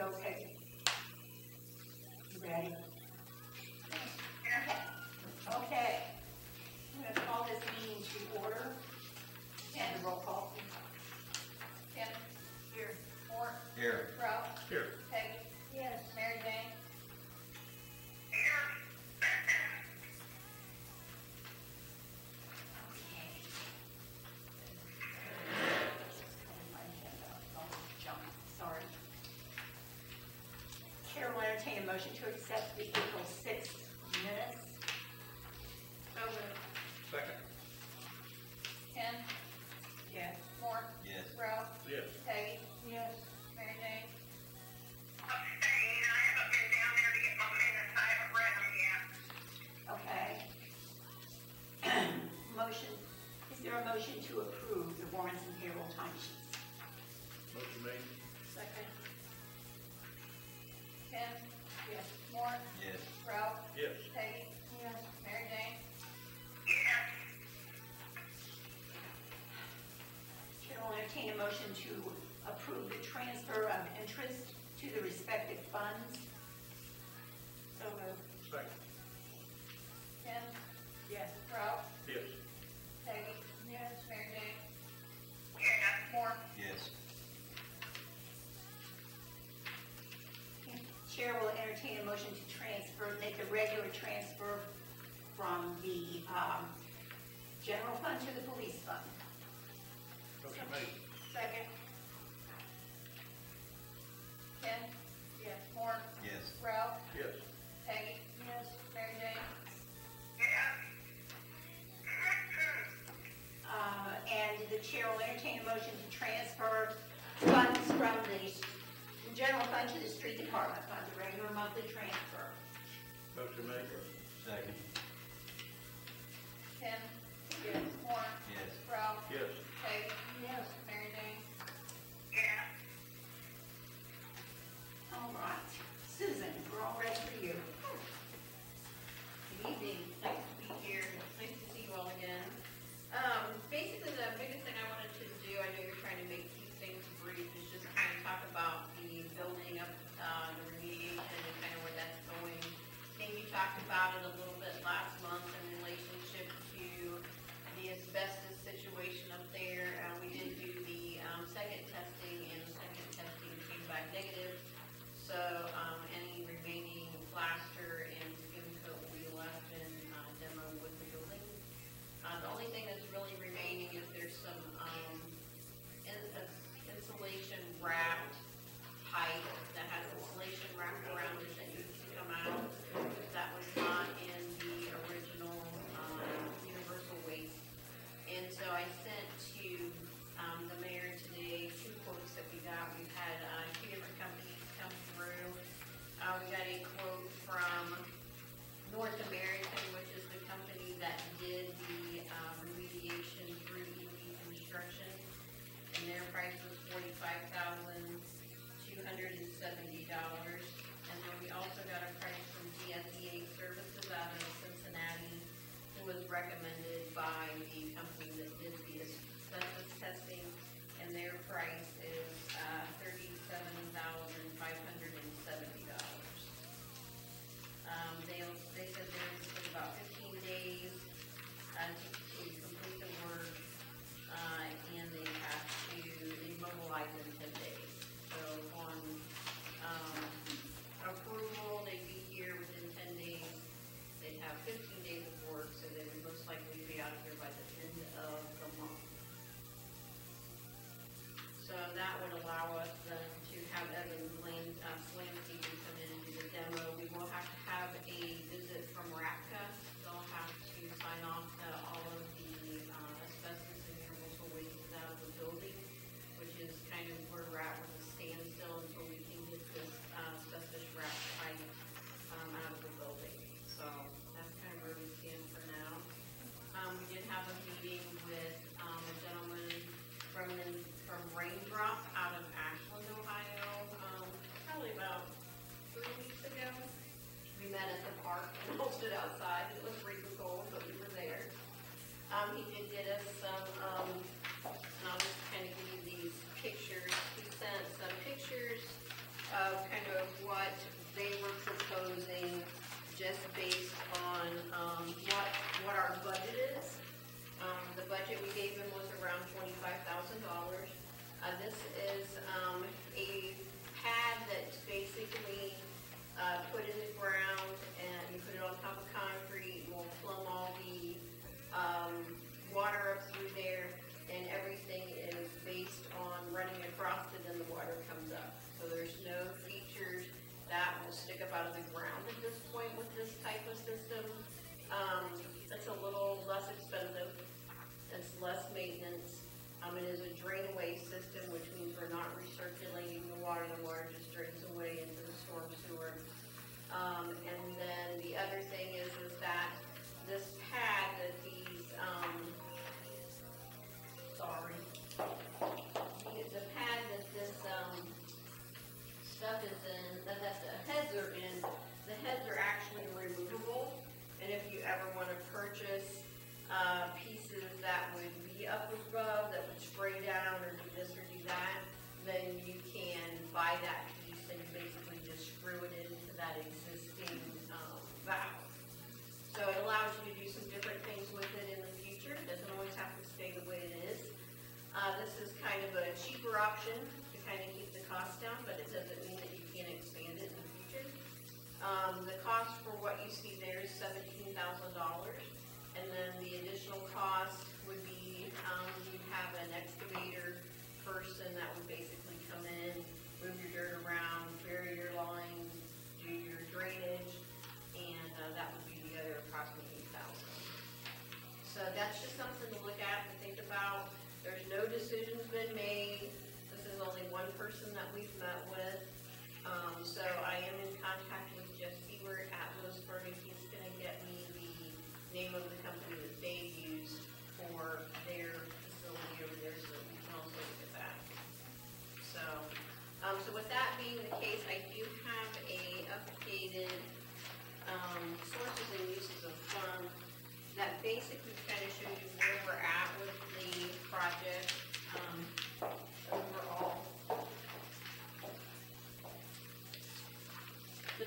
okay. motion to accept the April 6th motion to approve the transfer of interest to the respective funds. So moved. Second. Tim? Yes. Ralph? Yes. Peggy? Yes. Mary Jane? Yes. Moore? Yes. Chair will entertain a motion to transfer, make a regular transfer from the um, general fund to the police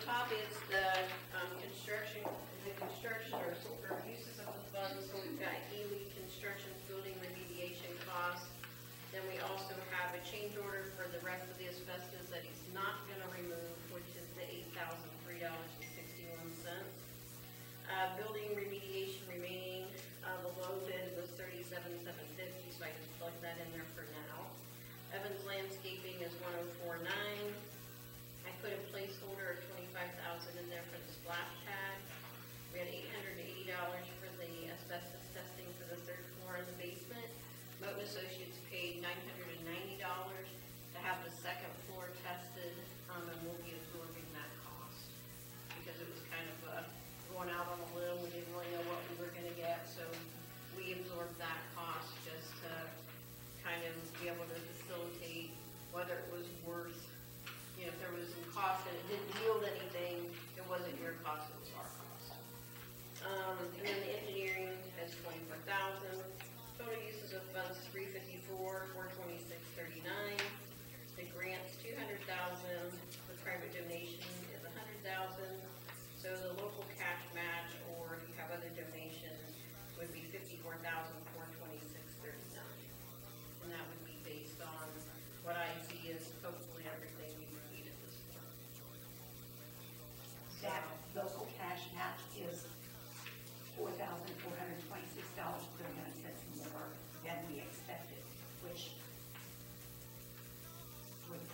top is the um, construction, the construction or, or uses of the funds. So we've got Ely construction building remediation costs. Then we also have a change order for the rest of the asbestos that he's not going to remove, which is the eight thousand three dollars and sixty-one cents. Uh, building remediation remaining, uh, the low bid was thirty-seven seven fifty, so I just plug that in there for now. Evans Landscaping is one oh four nine.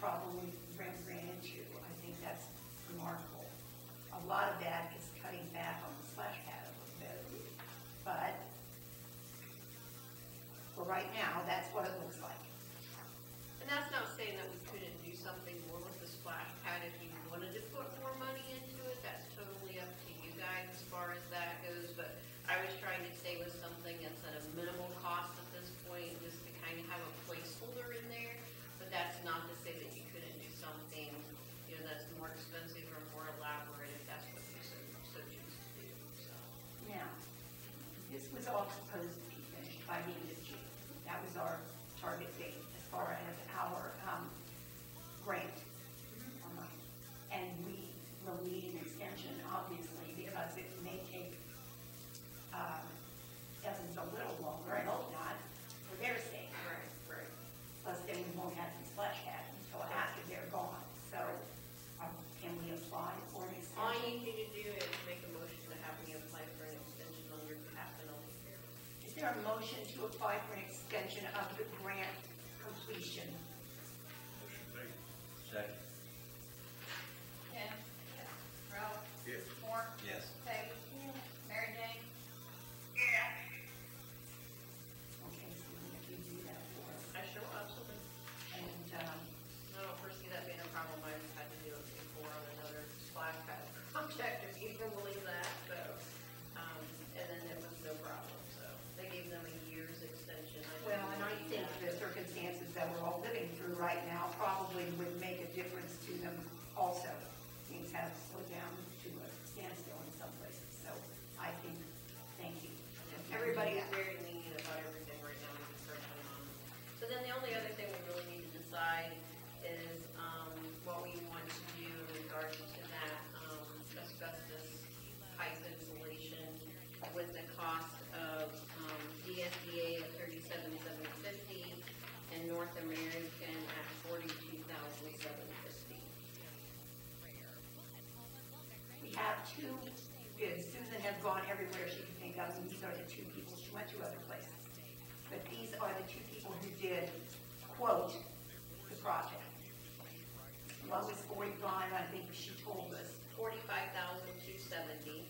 problem we ran, into. I think that's remarkable. A lot of that is cutting back on the splash pad a little bit, but for right now, that's what it looks like. And that's not saying that we couldn't do something more with the splash also supposed to be finished uh, by the end of June. That was our a motion to apply for an extension of the grant completion. also things have slowed down. Where she could think of, and these are the two people she went to other places. But these are the two people who did, quote, the project. What was 45, I think she told us. 45,270.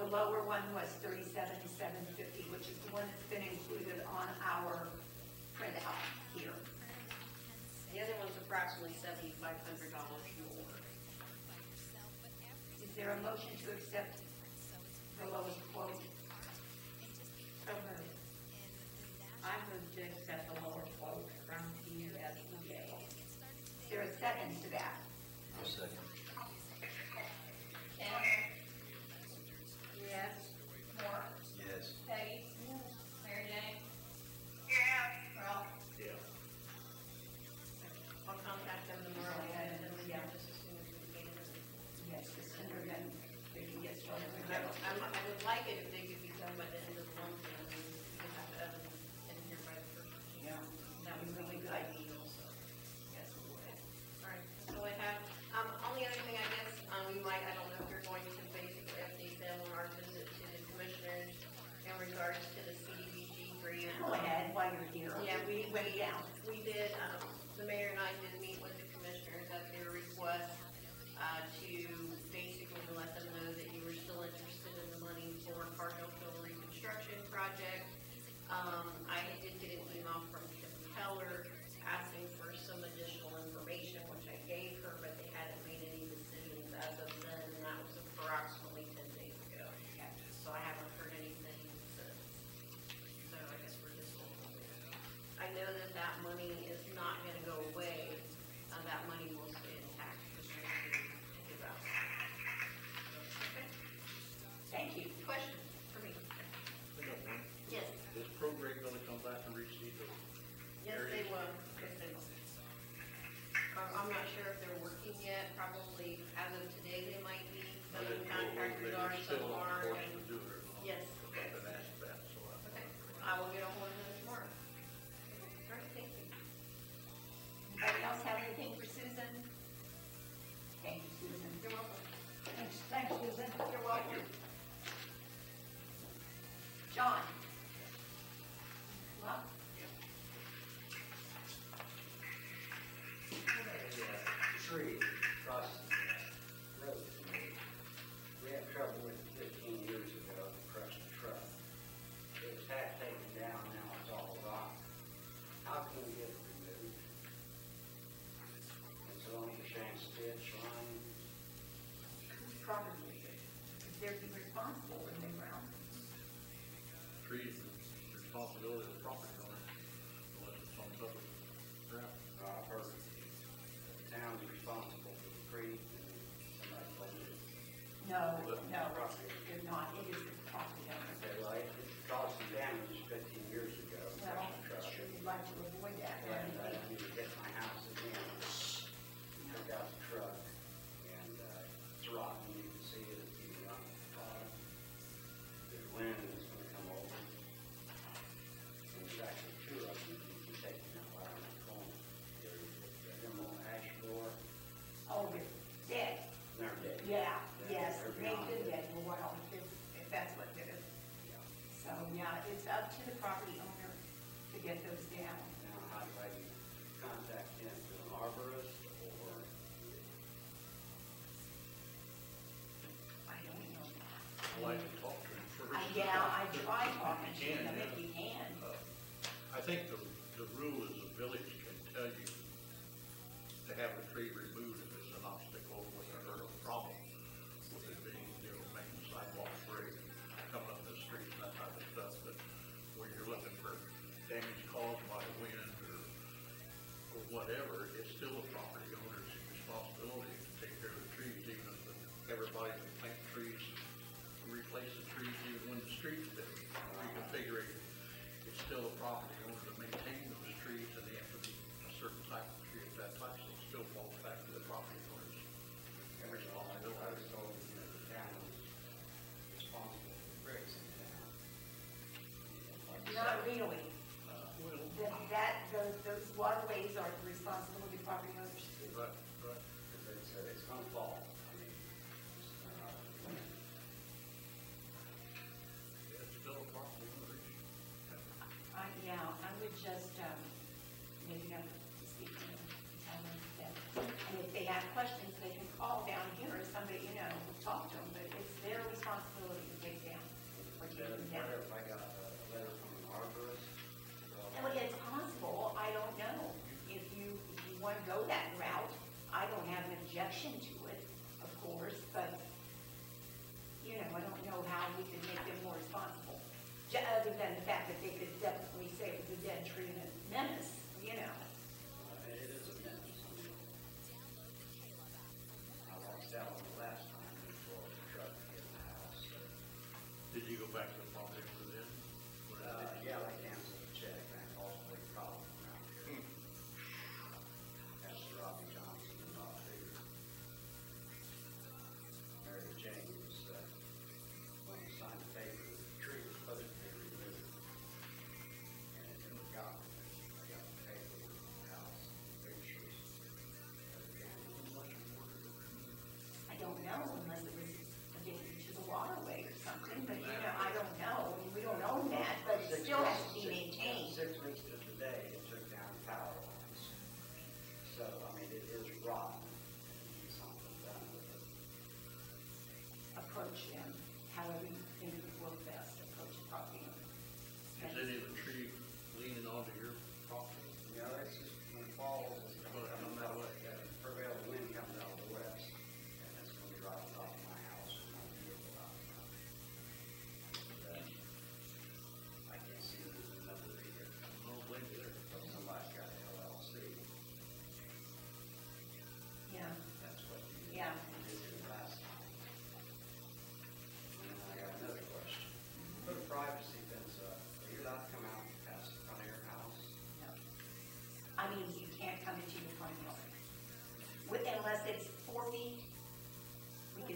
The lower one was 37,750, which is the one that's been included on our printout here. The other one's approximately $7,500 more. Is there a motion to accept the lowest quote from her. I move to set the lower quote from as Is there are seconds to that? know that that money is obligated. They'd be responsible in they ground. Trees is responsibility of the property owner, unless it's on public ground. Uh, I've heard the town's responsible for the trees and somebody told me. No, no, Property. they're not. It is like to talk to him first. I, yeah, I tried talking to him, if you can. Uh, I think the, the rule is the village can tell you to have the tree removed if it's an obstacle with a, or a problem with it being, you know, making sidewalks free, coming up the streets and that type of stuff, but when you're looking for damage caused by wind or, or whatever, it's still a property owner's responsibility to take care of the trees, even if the- everybody can plant trees, replace the trees even when the street's been reconfigured. It's still a property owner to maintain those trees, and they have to be a certain type of tree at that time, so it still falls back to the property owner's I was told, I was told, you know, the town was responsible for bricks in town. Not really. Uh, well, That, that, those, those waterways are the responsibility of property owners too. Right, right. Cause it's, uh, it's gonna fall, I mean, it's, uh, Yeah, It's still a property owner's. I, yeah, I would just, um, maybe not speak to them, tell them that, and if they have questions, they can call down here, or somebody, you know, talk to them, but it's their responsibility to take down, or them what if I got a letter from arborist? Well, it's possible, I don't know, if you, if you wanna go that route, I don't have an objection to it, of course, but, you know, I don't know how we could make them more responsible. Other uh, than the fact that they could definitely say it was a dead tree and a menace, you know.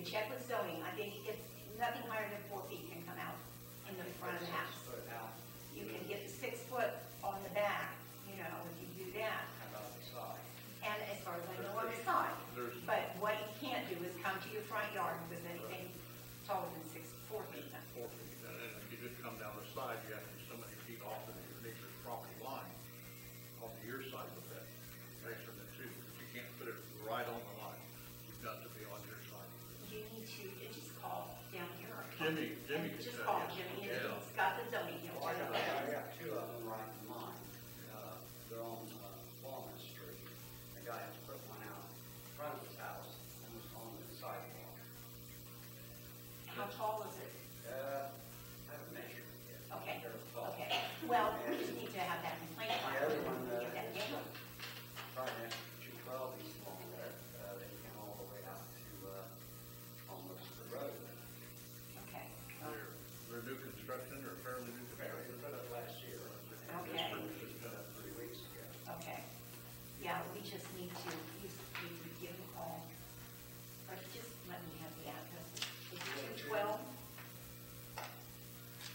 Check with zoning, I think if nothing higher than four feet can come out in the front of the house. Put it out, You can get the six foot on the back, you know, if you do that, how about the side? and as far as I know, on the side. There's, But what you can't do is come to your front yard with anything taller than six, four feet. four feet, and then if you just come down the side, you have to be so many feet off of your neighbor's property line, off to your side of that, extra than two, you can't put it right on the line, you've got to be on your side. You need to, you just call down here. or And Just tell call. Jimmy, and he's got the zoning, he'll Well, I got. I got two of them right in mine, uh, they're on, uh, Walnut Street. The guy has put one out in front of his house, almost on the sidewalk. How tall is it? Uh, I haven't measured it yet. Okay, They're tall. okay. Well, we just need to have that complaint The filed, other and one, we uh, get that is down. right next to two twelve east along there, uh, they came all the way out to, uh, almost the road. Okay, They're, they're new construction or fairly new Fairly, construction? they put it last year. Okay. Just put it three weeks ago. okay. Yeah, we just need to, you need to give them all, or just let me have the address. Is it two twelve?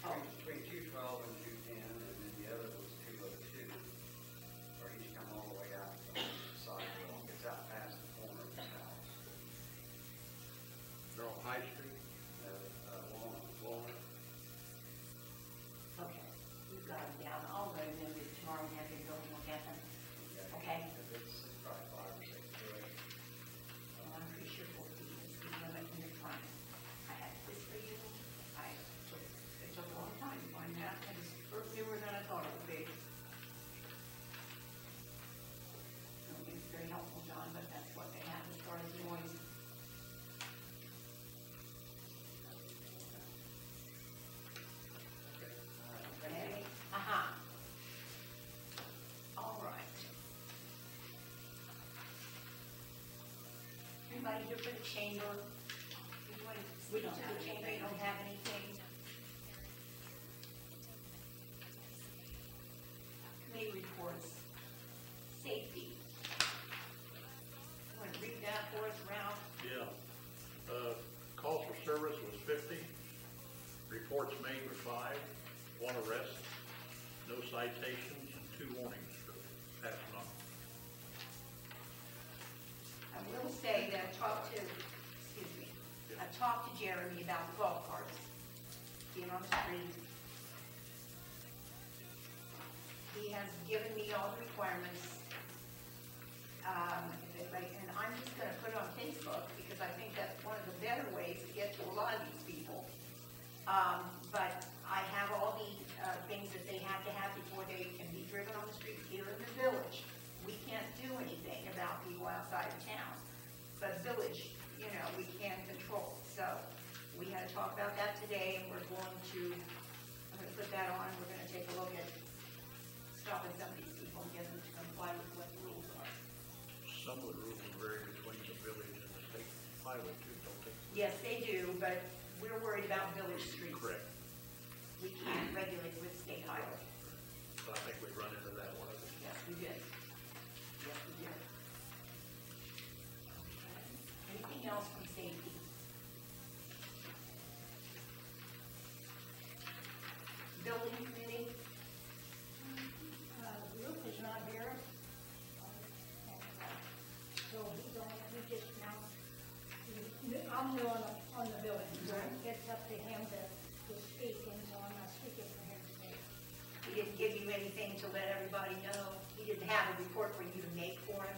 Oh, Between two twelve and two ten, and then the other was two oh two, where he's come all the way out from the sidewalk, it's out past the corner of his house. They're on High Street, Uh, uh, Walnut, Walnut, okay. tomorrow, we have to go and look at them, Yeah. okay? It's it's probably five or six foot. Well, I'm pretty sure four feet is the limit in the front. I had this for you, I took, it took a long time to find that, and it's newer than I thought it would be. I don't think It's very helpful, John, but that's what they have as far as noise. Okay, uh-huh. All right. Anybody here for the chamber? Anybody speak to the chamber, you don't have anything? Committee reports, safety. Want to read that for us, Ralph? Yeah. Uh, calls for service was fifty, reports made were five, one arrest, no citations, two warnings for the past month. I will say that I talked to, excuse me, I talked to Jeremy about the golf carts being on the street. He has given me all the requirements. Um, if anybody, and I'm just gonna put it on Facebook because I think that's one of the better ways to get to a lot of these people. Um, but I have all the, uh, things that they have to have before they can be driven on the street here in the village. We can't do anything about people outside of town, but village, you know, we can control. So we had to talk about that today and we're going to, I'm gonna put that on, we're gonna take a look at stopping some of these people and get them to comply with what the rules are. Some of the rules between the village and the state highway too, don't they? Yes, they do, but we're worried about village streets. Correct. We can't regulate with state highway. So I think we run into that one of the Yes, we did. Yes, we did. Anything else from safety? Building committee? Uh, the roof is not here. So he's on, he just now, he- I'm new on the, on the building, so it's up to him to, to speak, and so I'm not speaking for him today. He didn't give you anything to let everybody know. He didn't have a report for you to make for him.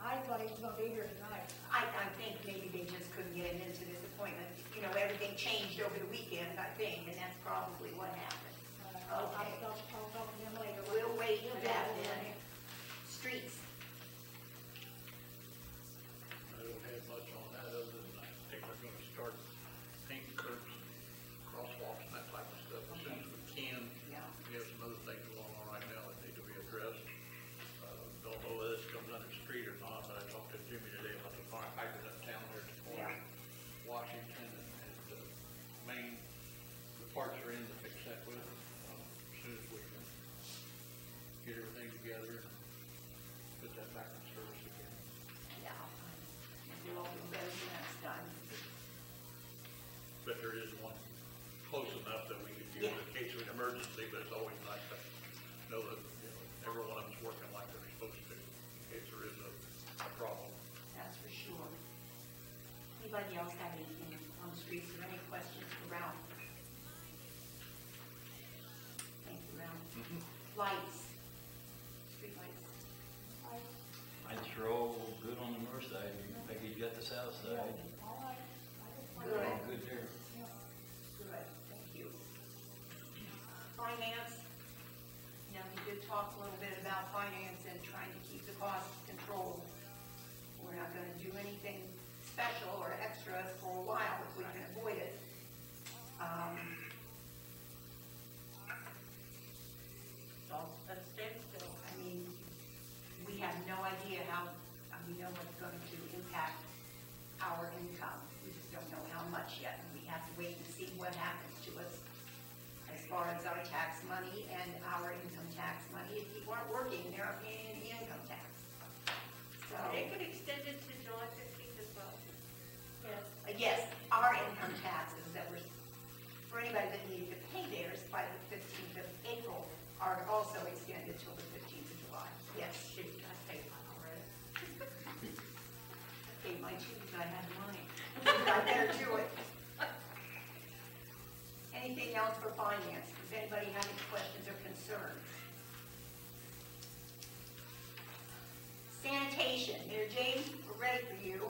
I thought he was gonna be here tonight. I, I think maybe they just couldn't get him into this appointment. You know, everything changed over the weekend, I think, and that's probably what happened. Uh, I'll, Okay. I'll, I'll talk to him later. We'll wait for that He'll be then. over Streets, I don't have much on that other than I think we're gonna start painting curbs, and crosswalks and that type of stuff as soon as we can. yeah. We have some other things going on right now that need to be addressed. Uh, don't know whether this comes under street or not, but I talked to Jimmy today about the fire hydrant uptown there at the corner. Yeah. Washington and, and, uh, Main, the parts are in to fix that with, um, as soon as we can get everything together and put that back in service again. Yeah, and we'll all do better when that's done. But there is one close enough that we could use in case of an emergency, but it's always nice to know that, you know, every one of them's working like they're supposed to, in case there is a, a problem. That's for sure. Anybody else have anything on the streets or any questions for Ralph? Thank you, Ralph. Mm-hmm. Lights. Street lights. I'd throw good on the north side, Peggy's got the south there. side. All right. I just wanted Good. All good there. Good, thank you. Finance. Now, we did talk a little bit about finance and trying to keep the costs controlled. We're not gonna do anything special or extra for a while if we can avoid it. Um, So, let's. I mean, we have no idea how, we know what's going to impact our income. We just don't know how much yet, we have to wait and see what happens to far as our tax money and our income tax money. If people aren't working, they're not paying any income tax. So, They could extend it to July fifteenth as well. yes, uh, yes, our income taxes that were, for anybody that needed to pay theirs by the fifteenth of April are also extended till the fifteenth of July. Yes, should, I paid mine already. I paid mine too because I had money. I better do it. Anything else for finance? Does anybody have any questions or concerns? Sanitation, Mary Jane, we're ready for you.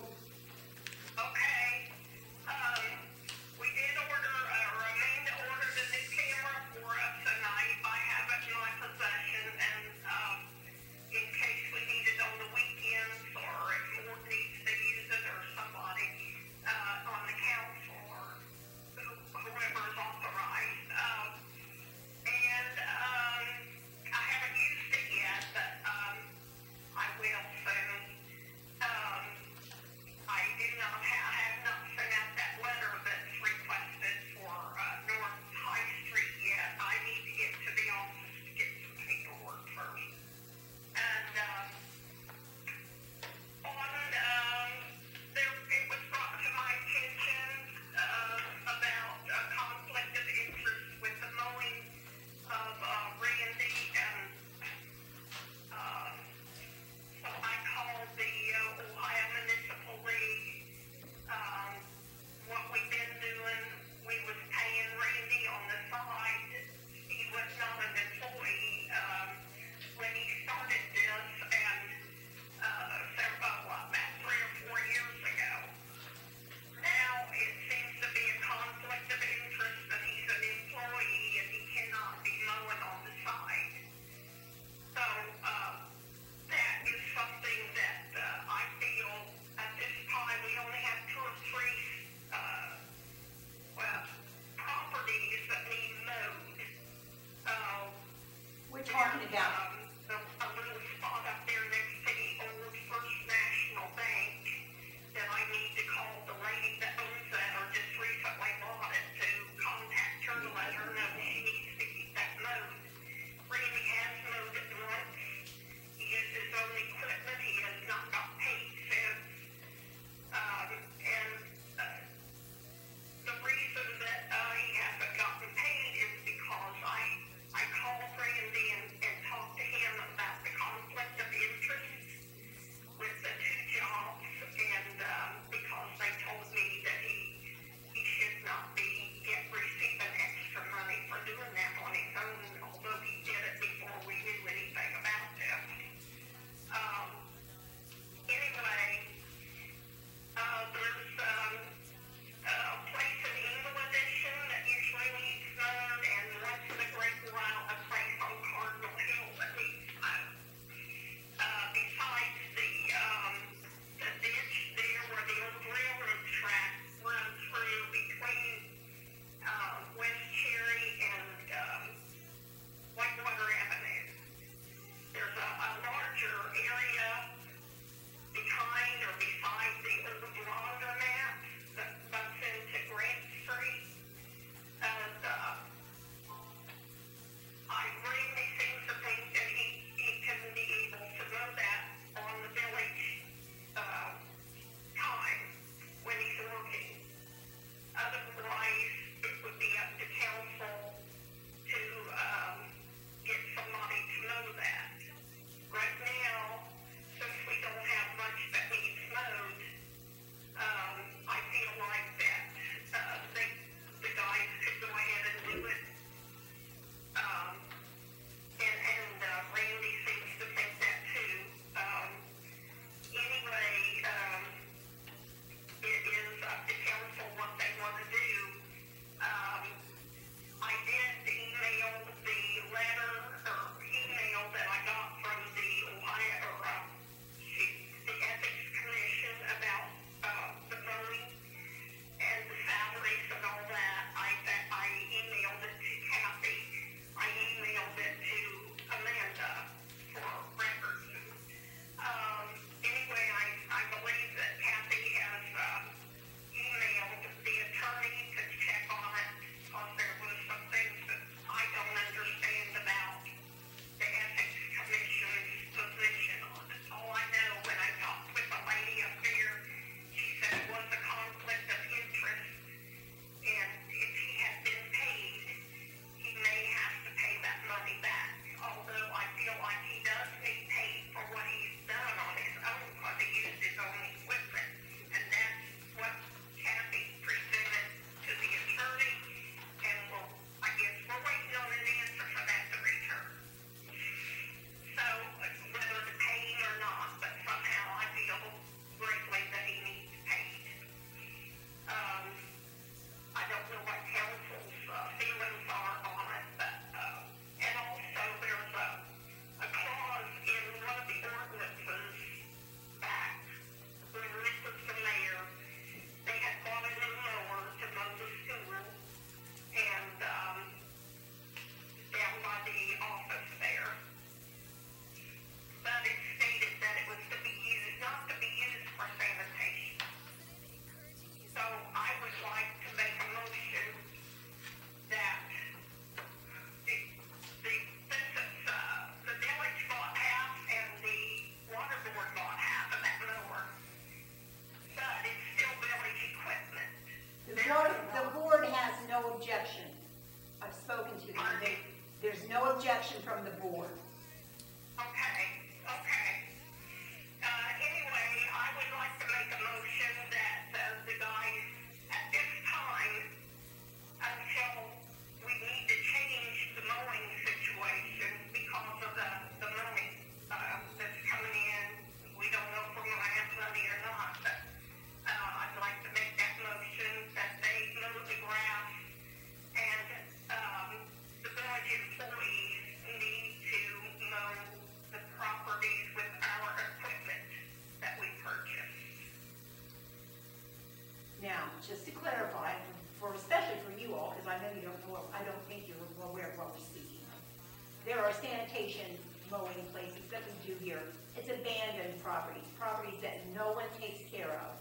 are sanitation mowing places that we do here. It's abandoned properties, properties that no one takes care of,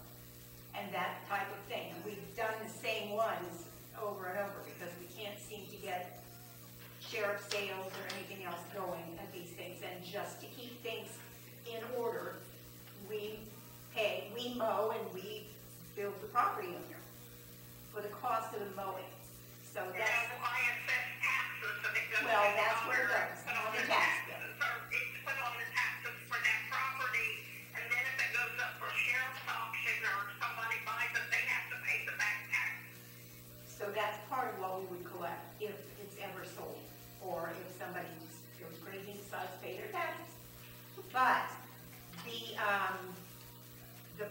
and that type of thing. We've done the same ones over and over because we can't seem to get sheriff sales or anything else going at these things. And just to keep things in order, we pay, we mow, and we build the property owner for the cost of the mowing. So that's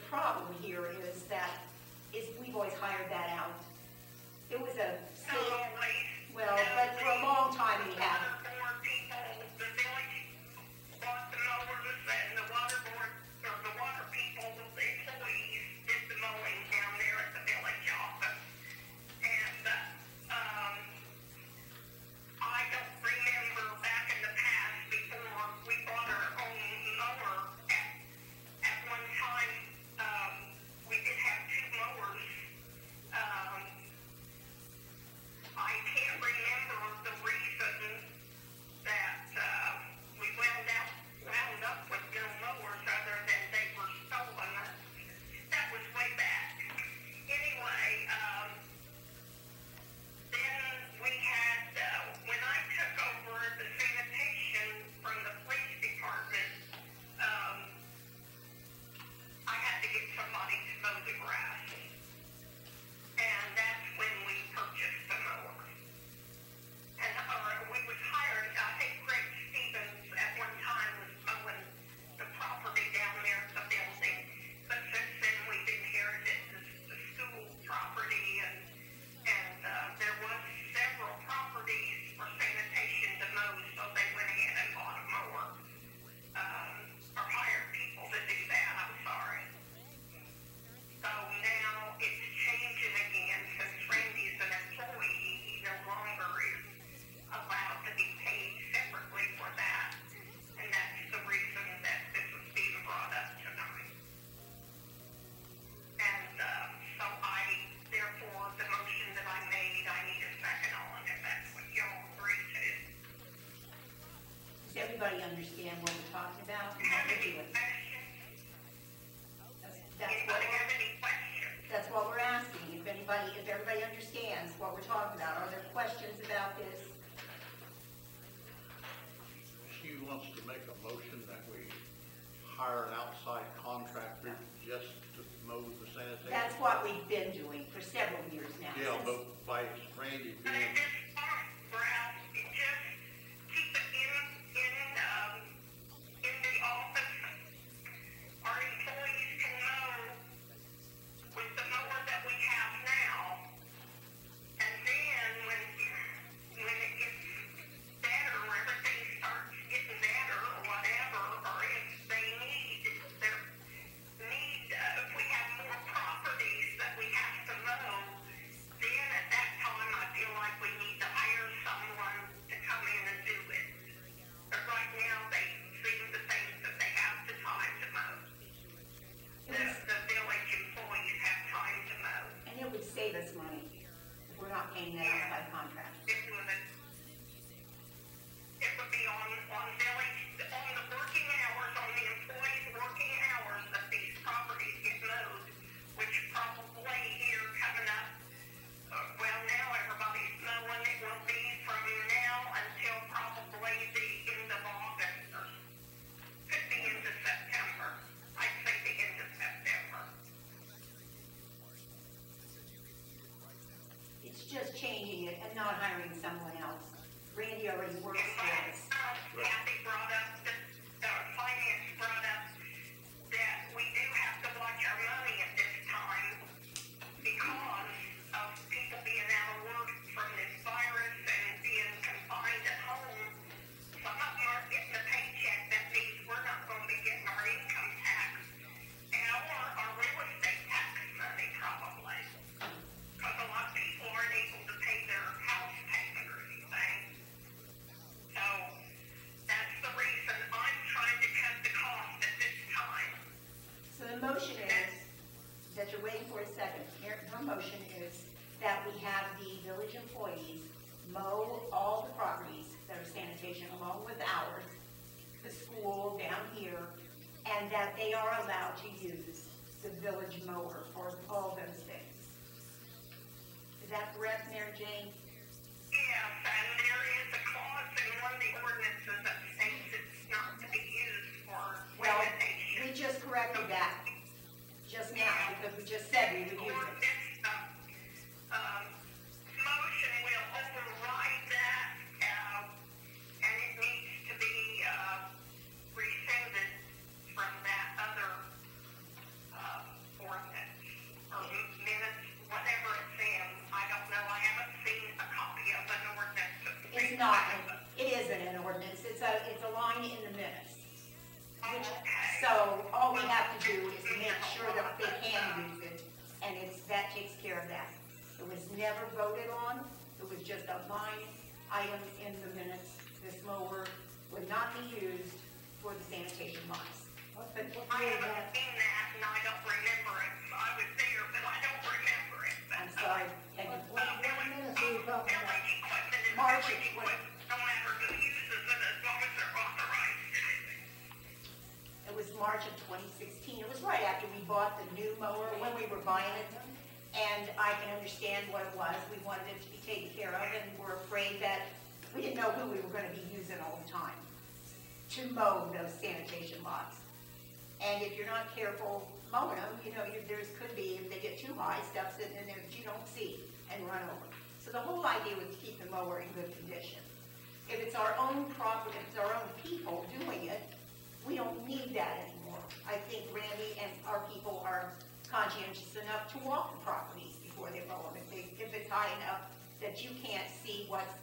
problem here is that is we've always hired that wants to make a motion that we hire an outside contractor just to mow the sanitation? That's what we've been doing for several years now. Yeah, but by Randy being just changing it and not hiring someone else. Randy already worked village mower for all those things. Is that correct, Mary Jane? Sanitation. And if you're not careful mowing them, you know, there's, could be, if they get too high, stuff sitting in there that you don't see and run over. So the whole idea was to keep the mower in good condition. If it's our own property, if it's our own people doing it, we don't need that anymore. I think Randy and our people are conscientious enough to walk the properties before they mow them. If they, if it's high enough that you can't see what's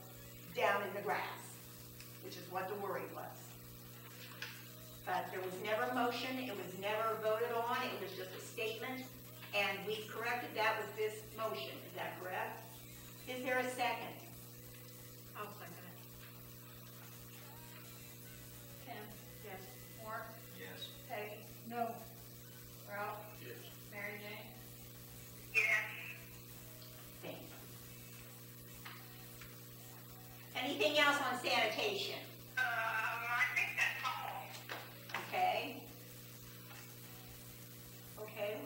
down in the grass, which is what the worry was. But there was never a motion, it was never voted on, it was just a statement, and we corrected that with this motion, is that correct? Is there a second? I'll second it. Kim, Yes. Mark, Yes. Peggy, No, Ralph, Yes. Mary Jane. Yes, Thank you. Anything else on sanitation? um, I think that's all. Okay? Okay.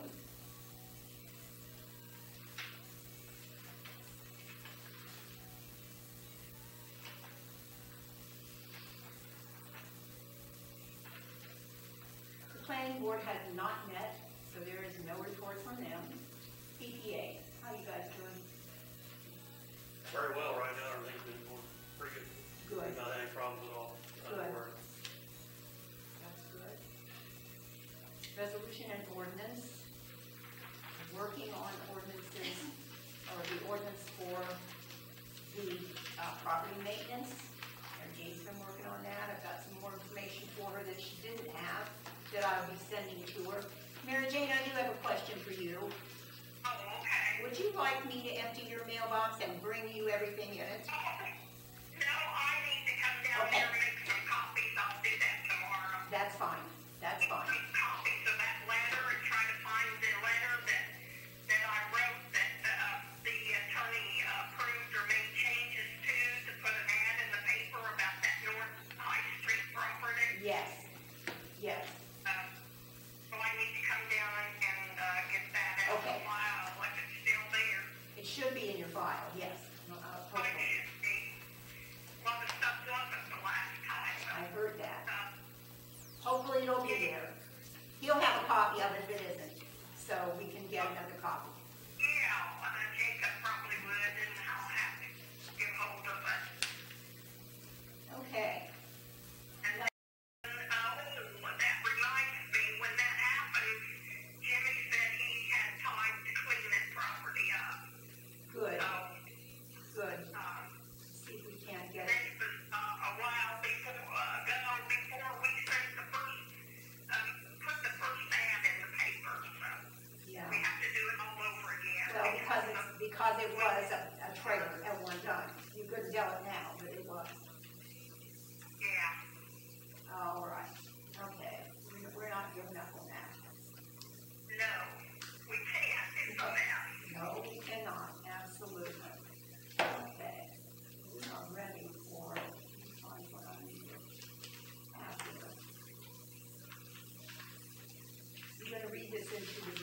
The planning board has not met, so there is no report from them. PPA, how you guys doing? Very well right now, everything's been going pretty good. Good. Not any problems at all. Not Good. worried. That's good. Resolution and ordinance, working on ordinances, or the ordinance for the, uh, property maintenance. Mary Jane's been working on that, I've got some more information for her that she didn't have, that I'll be sending to her. Mary Jane, I do have a question for you. Oh, okay. Would you like me to empty your mailbox and bring you everything in it? Oh, no, I need to come down Okay. there and make some copies. I'll do that tomorrow. That's fine, that's fine.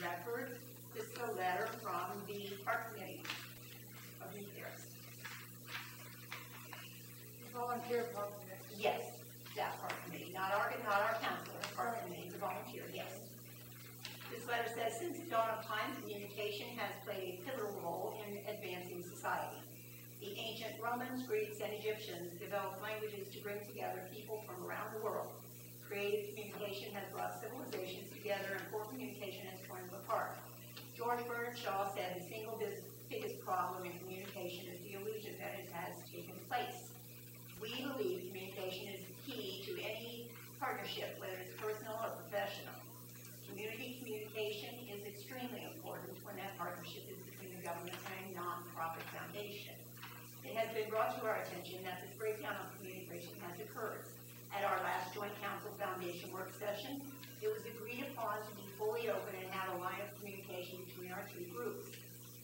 Into the record. This is a letter from the park committee of New Paris. Volunteer park committee. Yes, that park committee, not our, not our council, the park committee, the volunteer, yes. This letter says, since the dawn of time, communication has played a pivotal role in advancing society. The ancient Romans, Greeks, and Egyptians developed languages to bring together people from around the world. Creative communication has brought civilizations together, and poor communication has apart. George Bernard Shaw said the single biggest problem in communication is the illusion that it has taken place. We believe communication is the key to any partnership, whether it's personal or professional. Community communication is extremely important when that partnership is between the government and a nonprofit foundation. It has been brought to our attention that this breakdown of communication has occurred. At our last joint council foundation work session, it was agreed upon to be fully open and have a line of communication between our two groups.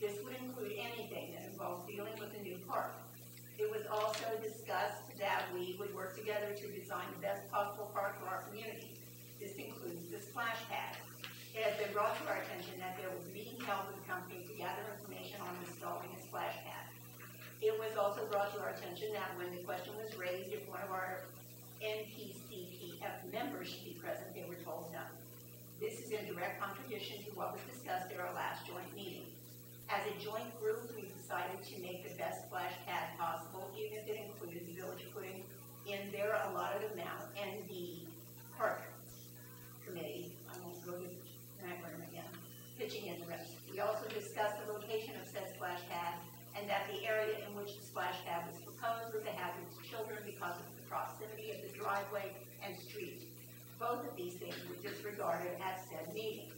This would include anything that involves dealing with a new park. It was also discussed that we would work together to design the best possible park for our community. This includes the splash pad. It has been brought to our attention that there was a meeting held with the company to gather information on installing a splash pad. It was also brought to our attention that when the question was raised if one of our NPCPF members should be present, they were told no. This is in direct contradiction to what was discussed at our last joint. As a joint group, we decided to make the best splash pad possible, even if it included the village putting in their allotted amount and the park committee, I won't go to that room again, pitching in the rest. We also discussed the location of said splash pad and that the area in which the splash pad was proposed was a hazard to children because of the proximity of the driveway and street. Both of these things were disregarded at said meeting.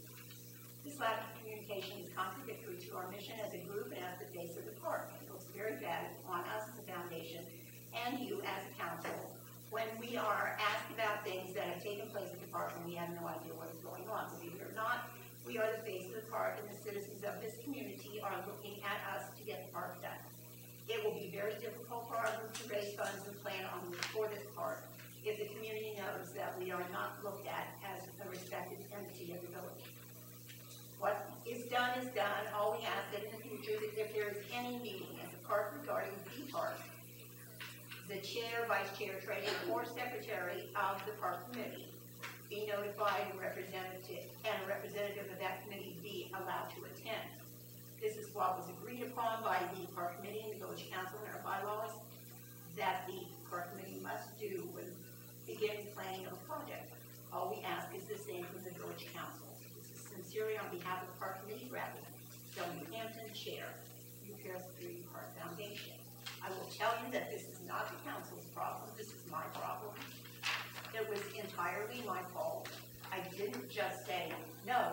This lack is contradictory to our mission as a group and as the face of the park. It looks very bad on us as a foundation and you as a council when we are asked about things that have taken place at the park and we have no idea what is going on. Believe it or not, we are the face of the park and the citizens of this community are looking at us to get the park done. It will be very difficult for our group to raise funds and plan on for this park if the community knows that we are not looked at as a respected entity of the village. What is done is done. All we ask that in the future, that if there is any meeting at the park regarding the park, the chair, vice chair, treasurer, or secretary of the park committee be notified and representative, and a representative of that committee be allowed to attend. This is what was agreed upon by the park committee and the village council in our bylaws, that the park committee must do when beginning planning of a project. All we ask is the same from the village council. On behalf of the park committee, Bradley, W. Hampton, Chair, Street Park Foundation. I will tell you that this is not the council's problem, this is my problem. It was entirely my fault. I didn't just say no,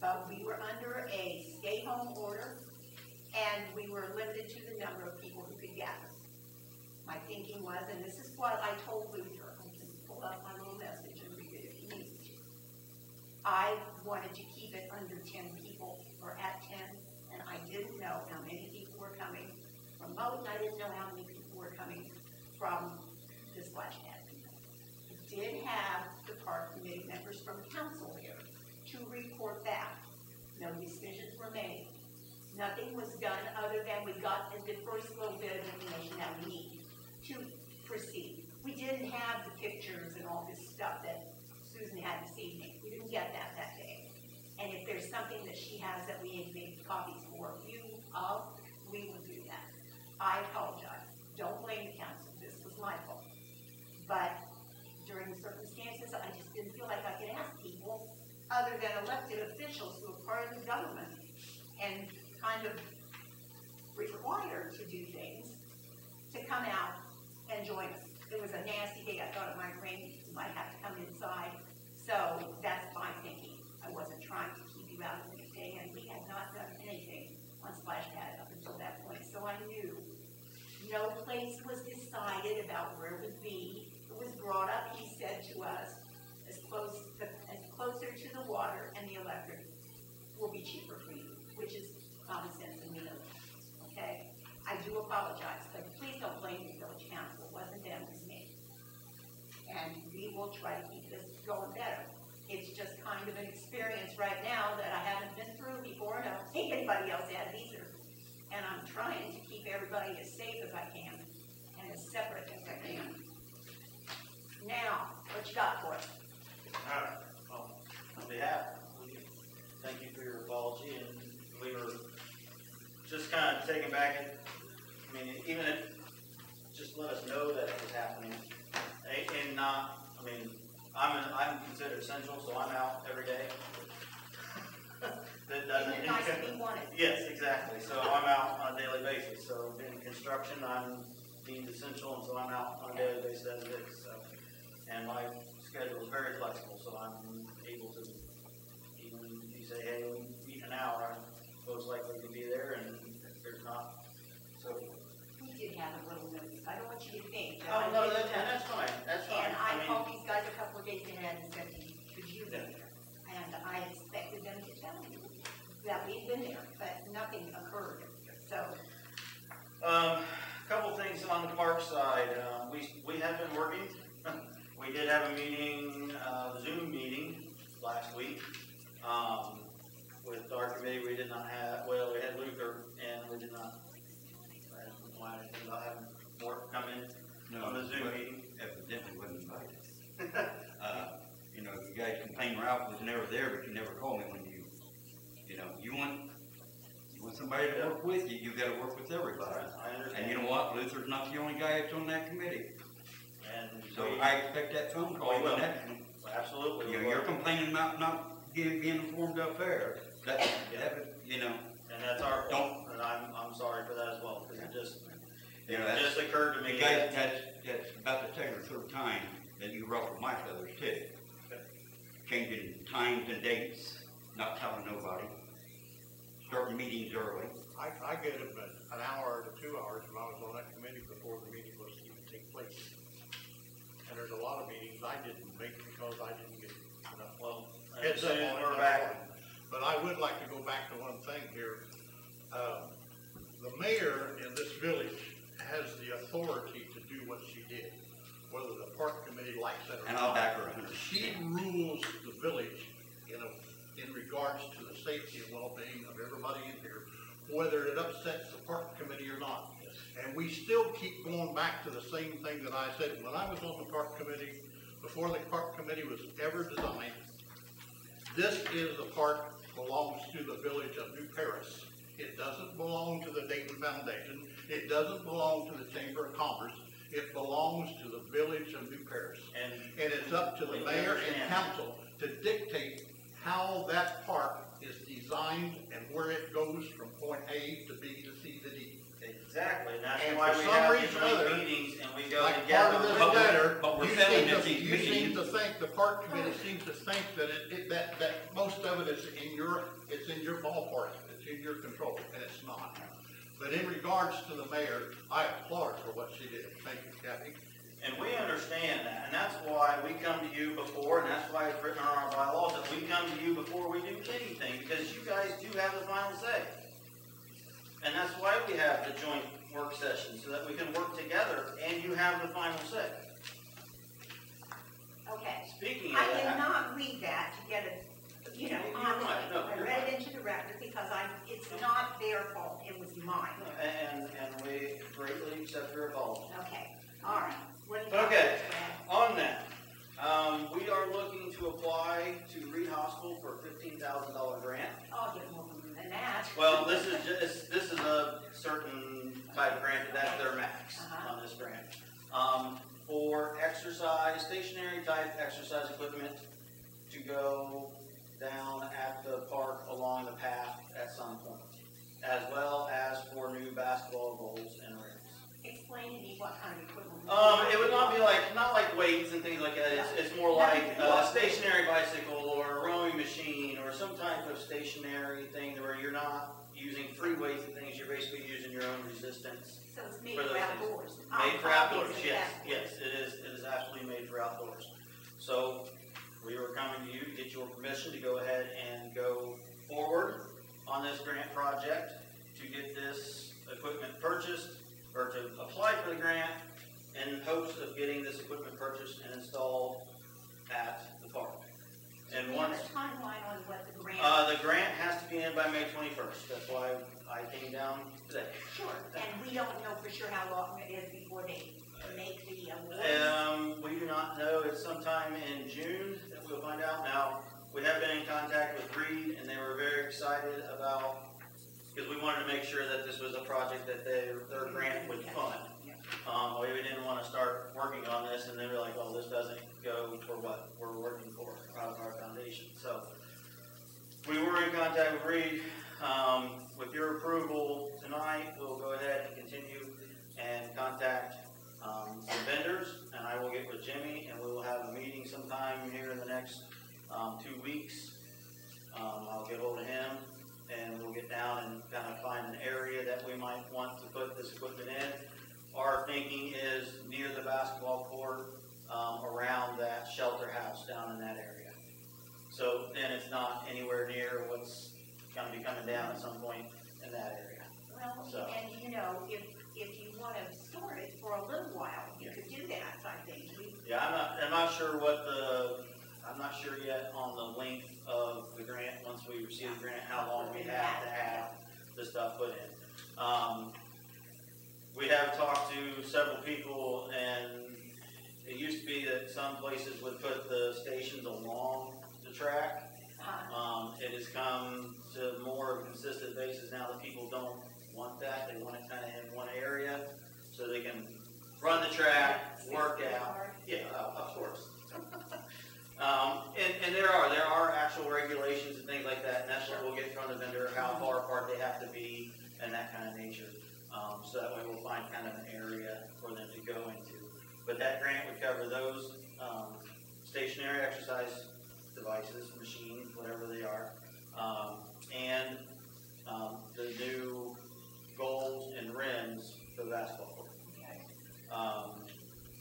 but we were under a stay-home order, and we were limited to the number of people who could gather. My thinking was, and this is what I told Luther, I can pull up my little message and read it if you need me to. I wanted to keep it under ten people, or at ten, and I didn't know how many people were coming from Moton, I didn't know how many people were coming from the splash pad. We did have the park committee members from council here to report back. No decisions were made. Nothing was done other than we got the first little bit of information that we need to proceed. We didn't have the pictures and all this stuff that Susan had didn't get that that day. And if there's something that she has that we need to make copies for you of, we will do that. I apologize. Don't blame the council. This was my fault. But during the circumstances, I just didn't feel like I could ask people, other than elected officials who are part of the government and kind of required to do things, to come out and join us. It was a nasty day. I thought it might rain. You might have to come inside. So that's my thinking. I wasn't trying to keep you out of anything, and we had not done anything on Splash Pad up until that point. So I knew no place place was decided about where it would be, it was brought up, he said to us, as close, as closer to the water and the electric will be cheaper for you, which is common sense and okay? I do apologize, but please don't blame the village council, it wasn't them, it was me. And we will try to keep this going better. It's just kind of an experience right now that I haven't been through before, and I don't think anybody else has either. And I'm trying to keep everybody as safe as I can and as separate as I can. Now, what you got for us? All right, well, on behalf, we thank you for your apology, and we were just kind of taken back, I mean, even if, just let us know that it was happening, and, and not, I mean, I'm, I'm considered essential, so I'm out every day. That doesn't. Nice to be wanted? Yes, exactly, so I'm out on a daily basis, so in construction, I'm deemed essential, and so I'm out on a daily basis as it is, so. And my schedule is very flexible, so I'm able to, even if you say, hey, we meet in an hour, I'm most likely to be there, and if there's not, so. We did have a little notice, I don't want you to think. that Oh, I no, didn't that, and know. that's fine, that's fine, And I I mean, called these guys a couple of days ahead and said, could you be there? And I expected them to tell me that we'd been there, but nothing occurred, so. Um, couple things on the park side, um, we, we have been working. We did have a meeting, uh, Zoom meeting last week, um, with our committee, we did not have, well, we had Luther, and we did not, I don't know why, I think about having more come in on the Zoom but meeting. Evidently wasn't invited. Uh, you know, you guys complain Ralph was never there, but you never called me when you, you know, you want, you want somebody to work with you, you gotta work with everybody. I understand. And you know what, Luther's not the only guy that's on that committee, And so we- I expect that phone call We will. when that comes. Absolutely. You we know, you're complaining about not being, being informed up there, that, that, you know, And that's our fault, and I'm, I'm sorry for that as well, because it just, you it know, that's, just occurred to me. the guys, that's, that's about the second or third time that you ruffled my feathers too. Changing times and dates, not telling nobody, starting meetings early. I, I get it, but an hour to two hours when I was on that committee before the meeting was to even take place. And there's a lot of meetings I didn't make because I didn't get enough Well, heads up on it. we're back. But I would like to go back to one thing here. Um, the mayor in this village has the authority to do what she did, whether the park committee likes it or not. And I'll back her hundred She rules the village in a, in regards to the safety and well-being of everybody in here, whether it upsets the park committee or not. And we still keep going back to the same thing that I said, when I was on the park committee, before the park committee was ever designed, this is the park belongs to the village of New Paris. It doesn't belong to the Dayton Foundation, it doesn't belong to the Chamber of Commerce, it belongs to the village of New Paris. And And it's up to the mayor and council to dictate how that park is designed and where it goes from point A to B to C to D. Exactly, and that's And why for we some have reason or other, joint meetings and we go Like part together. of this but we're- letter, but we're you failing seem to, you seem to think, the park committee seems to think that it, it, that, that most of it is in your, it's in your ballpark, it's in your control, and it's not. But in regards to the mayor, I applaud her for what she did. Thank you, Kathy. And we understand that, and that's why we come to you before, and that's why it's written on our bylaws, that we come to you before we do anything, because you guys do have the final say. And that's why we have the joint work session, so that we can work together and you have the final say. Okay, Speaking of I did not read that to get it, you know, You're on right, no, I you're read right. it into the record because I, it's not their fault, it was mine. and, and we greatly accept your apology. Okay, all right. What do you got, Okay. Brad? On that, um, we are looking to apply to Reid Hospital for a fifteen thousand dollar grant. I'll get more than that. Well, this is just, this is a certain type of grant, that's their max Uh-huh. on this grant. Um, for exercise, stationary type exercise equipment to go down at the park along the path at some point. As well as for new basketball goals and rings. Explain to me what kind of equipment. Um, it would not be like, not like weights and things like that, it's, it's more like a stationary bicycle or a rowing machine or some type of stationary thing where you're not using free weights and things, you're basically using your own resistance. So it's made For for those things. outdoors. Made for Obviously, outdoors, yes, that's- yes, it is, it is absolutely made for outdoors. So, we were coming to you to get your permission to go ahead and go forward on this grant project to get this equipment purchased, or to apply for the grant in hopes of getting this equipment purchased and installed at the park. And Do you have a timeline on what the grant? uh, the grant has to be in by May twenty-first, that's why I came down today. Sure, and we don't know for sure how long it is before they make the awards. Um, we do not know, it's sometime in June that we'll find out. Now, we have been in contact with Reid, and they were very excited about, because we wanted to make sure that this was a project that their, their grant would fund. Um, we didn't wanna start working on this, and they were like, oh, this doesn't go for what we're working for, out of our foundation, so. We were in contact with Reid, um, with your approval tonight, we'll go ahead and continue and contact um, some vendors, and I will get with Jimmy, and we will have a meeting sometime here in the next, um, two weeks. Um, I'll get hold of him, and we'll get down and kind of find an area that we might want to put this equipment in. Our thinking is near the basketball court, um, around that shelter house down in that area. So then it's not anywhere near what's gonna be coming down at some point in that area. Well, So- and you know, if, if you wanna store it for a little while, you could do that, I think. We- Yeah, I'm not, I'm not sure what the, I'm not sure yet on the length of the grant, once we receive the grant, how long we have to have the stuff put in. Um, we have talked to several people and it used to be that some places would put the stations along the track. uh, Um, it has come to more of a consistent basis now that people don't want that, they want it kind of in one area, so they can run the track, work out. Yeah, uh, of course. Um, and, and there are, there are actual regulations and things like that, and that's what we'll get from the vendor, how far apart they have to be, and that kind of nature. Um, so that way we'll find kind of an area for them to go into. But that grant would cover those, um, stationary exercise devices, machines, whatever they are, um, and, um, the new goals and rims for the basketball court. okay. Um,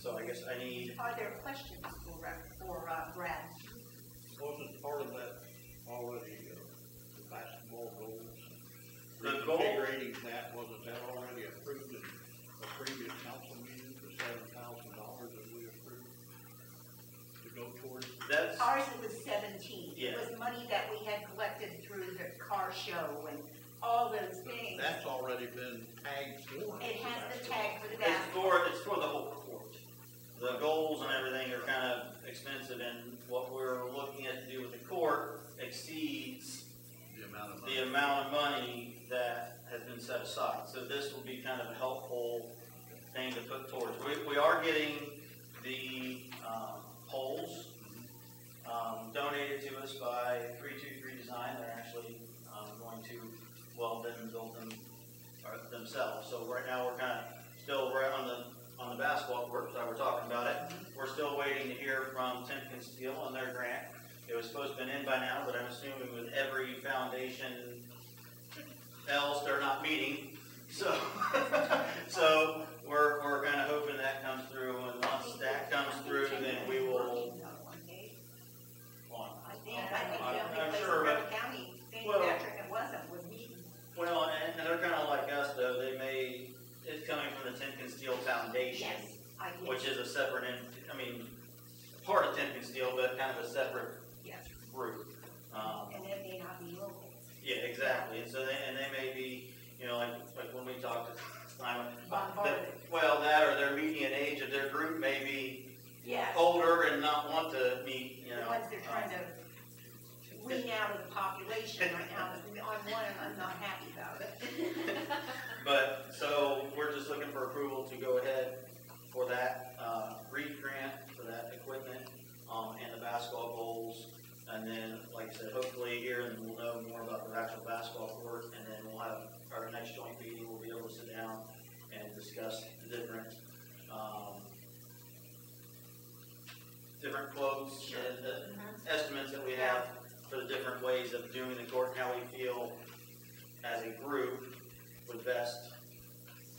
so I guess I need, Are there questions for, Ra- for, uh, Brad? Wasn't part of that already, uh, the basketball goals? The goal- Reconfiguring that, wasn't that already approved in a previous council meeting for seven thousand dollars that we approved? To go towards, that's, Ours, it was seventeen. It Yeah. was money that we had collected through the car show and all those things. that's already been tagged for. It has the tag for the it's basketball. for, it's for the whole court. The goals and everything are kind of expensive, and what we're looking at to do with the court exceeds The amount of money. the amount of money that has been set aside. So this will be kind of a helpful thing to put towards. We, we are getting the, um, poles, um, donated to us by three two three Design. They're actually, um, going to weld them and build them themselves. So right now, we're kind of still right on the, on the basketball court, that we're talking about it. We're still waiting to hear from Timken Steel on their grant. It was supposed to have been in by now, but I'm assuming with every foundation else, they're not meeting. So, so we're, we're kind of hoping that comes through, and once that comes through, then we will, on. I think, I think I'm- sure, but- County Well- manufacturing it wasn't was Meaton. Well, and, and they're kind of like us, though, they may, it's coming from the Timken Steel Foundation. Yes, I did. which is a separate, I mean, part of Timken Steel, but kind of a separate Yes, group. Um, and it may not be local. yeah, exactly, and so they, and they may be, you know, like, like when we talked to Simon. Bombarded. Well, that or their median age of their group may be Yes, older and not want to meet, you the know. ones they're trying um, to wean out of the population right now, on one, I'm not happy about it. But, so, we're just looking for approval to go ahead for that, uh, REAP grant, for that equipment, um, and the basketball goals. And then, like I said, hopefully here, and we'll know more about the actual basketball court, and then we'll have our next joint meeting, we'll be able to sit down and discuss the different, um, different quotes and the estimates that we have for the different ways of doing the court, and how we feel as a group would best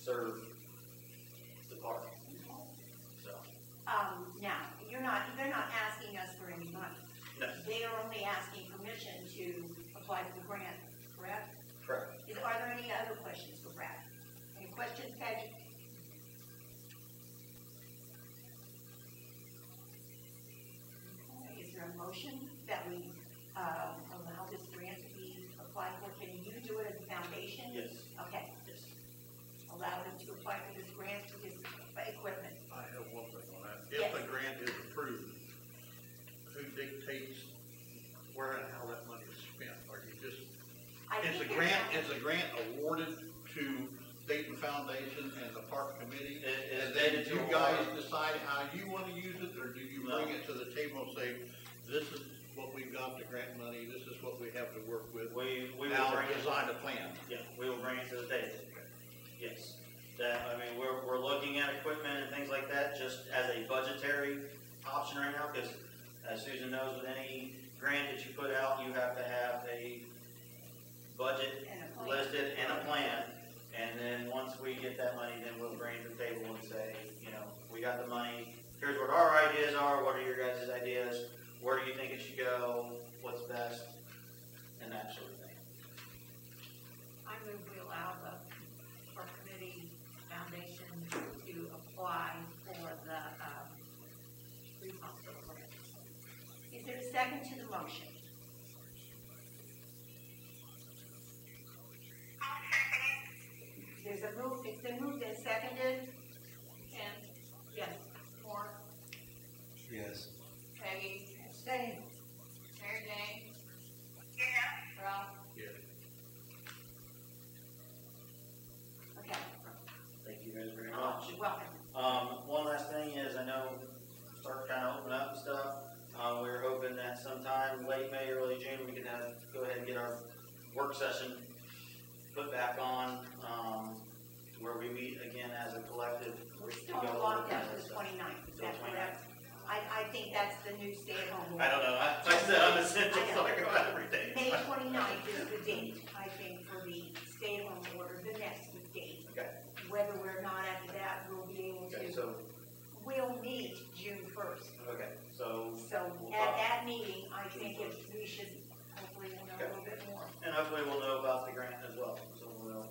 serve the park. So, Um, now, you're not, they're not asking us for any money. No. They are only asking permission to apply for the grant, correct? correct. Is, are there any other questions for Brad? Any questions, Peggy? Okay, Is there a motion that we, um, allow this grant to be applied for? Can you do it as a foundation? Yes. Okay, Yes. allow them to apply for this grant for this equipment. I have one thing on that. Yes. If the grant is approved, who dictates where and how that money is spent? Are you just, I is the think grant, is the grant awarded to Dayton Foundation and the park committee? It- it's And then to you award. guys decide how you wanna use it, or do you bring it to the table and say, this is what we've got, the grant money, this is what we have to work with? We, we will Now bring it, design a plan. yeah, we will bring it to the table. Yes. That, I mean, we're, we're looking at equipment and things like that just as a budgetary option right now, because as Susan knows, with any grant that you put out, you have to have a budget And a plan. listed and a plan. And then once we get that money, then we'll bring it to the table and say, you know, we got the money, here's what our ideas are, what are your guys' ideas? Where do you think it should go, what's best, and that sort of thing. I move we allow the park committee foundation to apply for the, um, Reid hospital grant. Is there a second to the motion? I'll second it. There's a move, it's been moved and seconded. Ken, Yes. Moore, Yes. Peggy, Abstain. Mary Jane, Yeah. Ralph, Yeah. Okay. Thank you guys very much. You're welcome. Um, one last thing is, I know, start kind of opening up and stuff, uh, we we're hoping that sometime late May, early June, we can have, go ahead and get our work session put back on, um, where we meet again as a collective. We're still on lockdown to the twenty-ninth, is Till that 29th. correct? I, I think that's the new stay-at-home order. I don't know, I, I said, I'm essential, so I go out every day. May 29th is the date, I think, for the stay-at-home order, the next date. Okay. Whether we're not after that, we'll be able Okay, to, so, we'll meet June first. okay, so, So We'll at talk. that meeting, I think if we should, hopefully we'll know a little bit more. and hopefully we'll know about the grant as well, so we'll,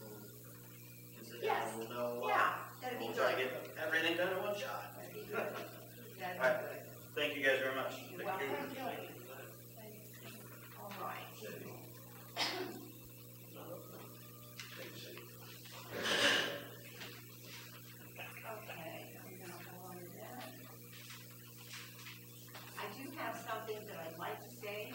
we'll, down Yes. we'll know. uh, Yeah, that'd be We'll try to good. get everything done in one shot. That'd be good. That'd be good. Thank you guys very much. You're welcome. All right. Okay, I'm gonna go on to that. I do have something that I'd like to say.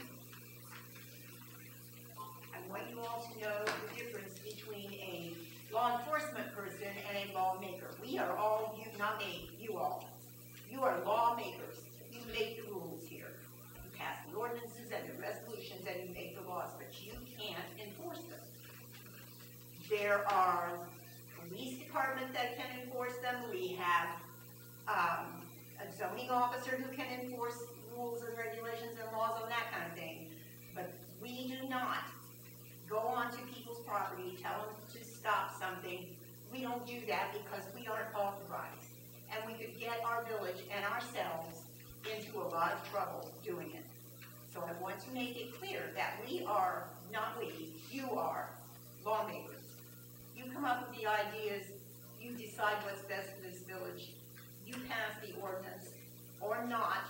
I want you all to know the difference between a law enforcement person and a lawmaker. We are all, you, not me, you all. You are lawmakers. You make the rules here. You pass the ordinances and the resolutions and you make the laws, but you can't enforce them. There are police departments that can enforce them. We have, um, a zoning officer who can enforce rules and regulations and laws and that kind of thing. But we do not go onto people's property, tell them to stop something. We don't do that because we aren't authorized. And we could get our village and ourselves into a lot of trouble doing it. So I want to make it clear that we are, not we, you are lawmakers. You come up with the ideas, you decide what's best for this village. You pass the ordinance or not,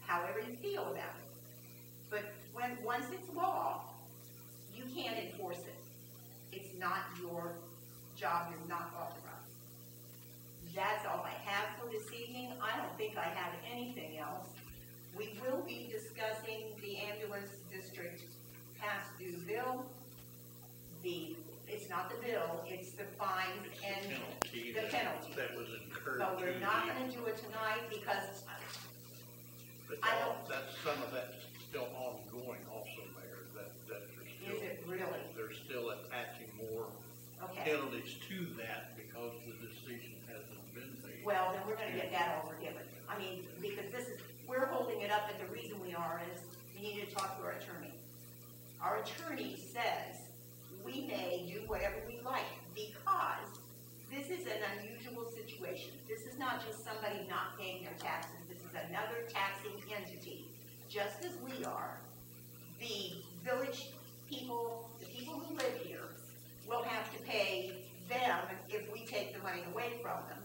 however you feel about it. But when, once it's law, you can't enforce it. It's not your job, you're not authorized. That's all I have for this evening. I don't think I have anything else. We will be discussing the ambulance district past due bill. The, it's not the bill, it's the fines and, Penalty the that- penalty. That was incurred but to we're not the, gonna do it tonight because but I all, don't- that's, some of that's still ongoing also, Mayor, that, that there's is still, it really? they're still attaching more Okay, penalties to that because the decision hasn't been made. well, then we're gonna get that all forgiven. I mean, because this is, we're holding it up, and the reason we are is we need to talk to attorney. Says we may do whatever we like, because this is an unusual situation. This is not just somebody not paying their taxes, this is another taxing entity, just as we are. The village people, the people who live here, will have to pay them if we take the money away from them,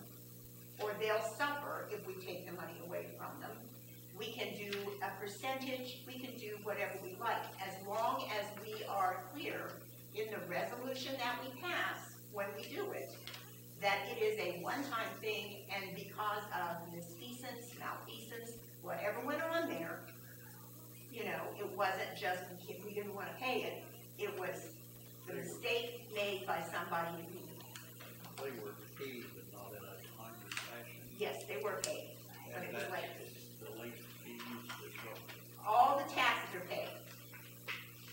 or they'll suffer if we take the money away. We can do a percentage, we can do whatever we like, as long as we are clear in the resolution that we pass when we do it, that it is a one-time thing, and because of misfeasance, malfeasance, whatever went on there, you know, it wasn't just, we didn't wanna pay it, it was the mistake made by somebody who, They were paid, but not in a timely fashion. yes, they were paid, but it was late. the late fees that go. All the taxes are paid.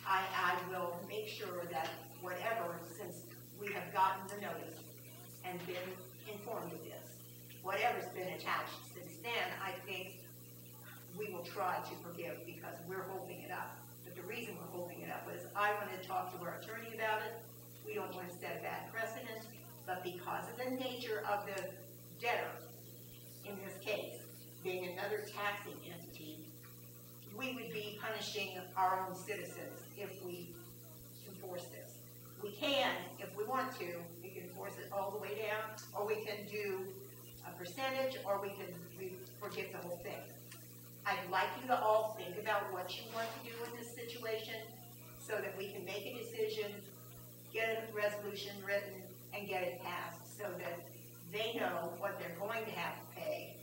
I, I will make sure that whatever, since we have gotten the notice and been informed of this, whatever's been attached since then, I think we will try to forgive because we're holding it up. But the reason we're holding it up is I want to talk to our attorney about it. We don't want to set a bad precedent, but because of the nature of the debtor, in this case, being another taxing entity, we would be punishing our own citizens if we enforce this. We can, if we want to, we can force it all the way down, or we can do a percentage, or we can, we forgive the whole thing. I'd like you to all think about what you want to do in this situation, so that we can make a decision, get a resolution written, and get it passed, so that they know what they're going to have to pay,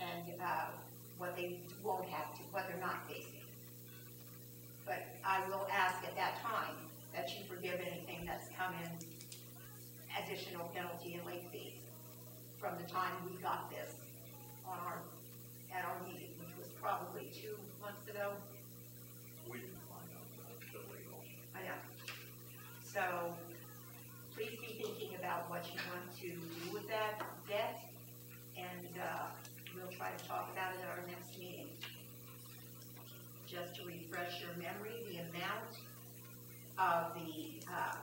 and, uh, what they won't have to, what they're not facing. But I will ask at that time that you forgive anything that's come in additional penalty and late fees from the time we got this on our, at our meeting, which was probably two months ago. We didn't find out that until legal. I know. So, please be thinking about what you want to do with that debt, and, uh, try to talk about it at our next meeting. Just to refresh your memory, the amount of the, uh,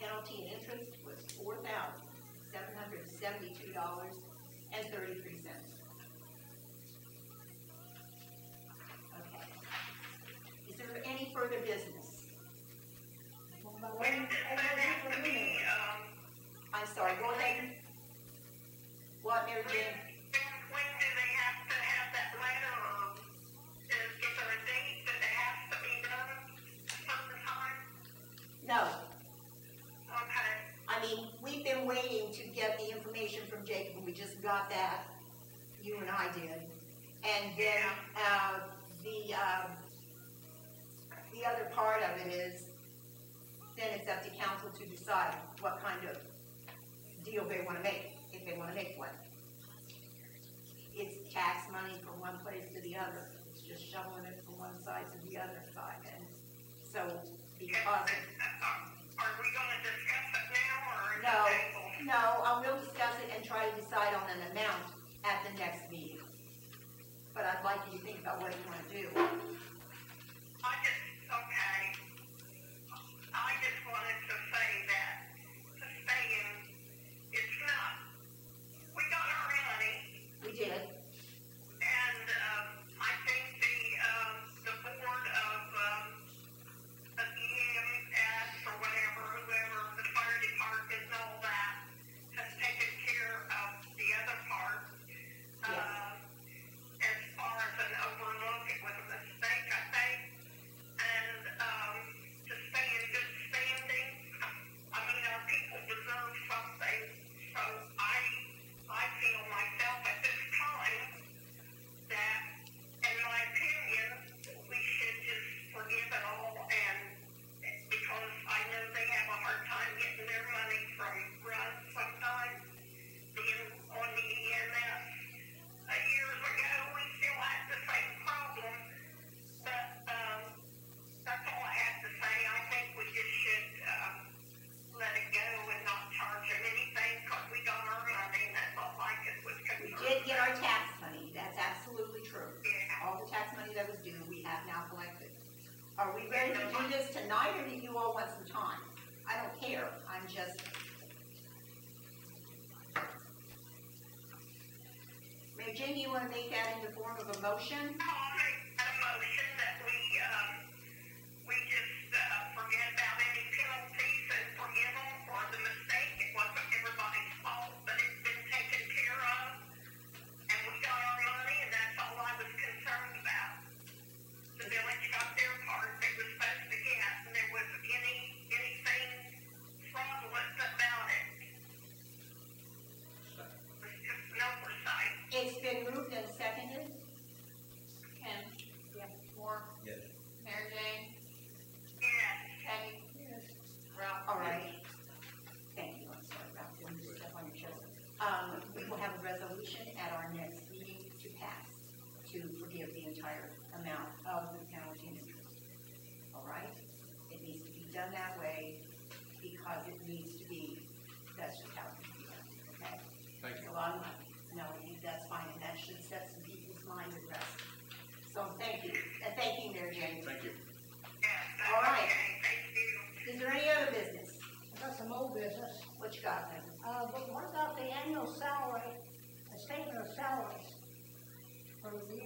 penalty and interest was four thousand, seven hundred seventy-two dollars and thirty-three cents. Okay. Is there any further got that, you and I did. And then, uh, the, um, the other part of it is, then it's up to council to decide what kind of deal they wanna make, if they wanna make one. It's tax money from one place to the other, it's just shoveling it from one side to the other side, and so, because are we gonna discuss it now, or No? No, I will discuss it and try to decide on an amount at the next meeting. But I'd like you to think about what you wanna do. I just, Jim, you want to make that in the form of a motion?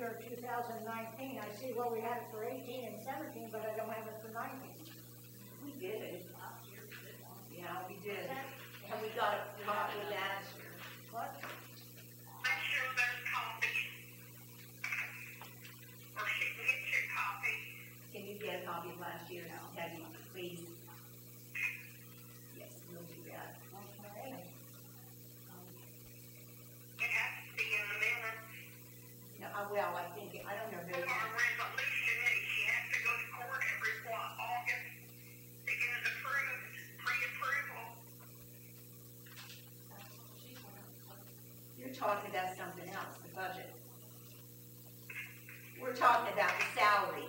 year 2019. I see, well, we had it for 18 and 17, but I don't have it for 19. We did it? Yeah, we did. And we got a copy of that. talking about the salary.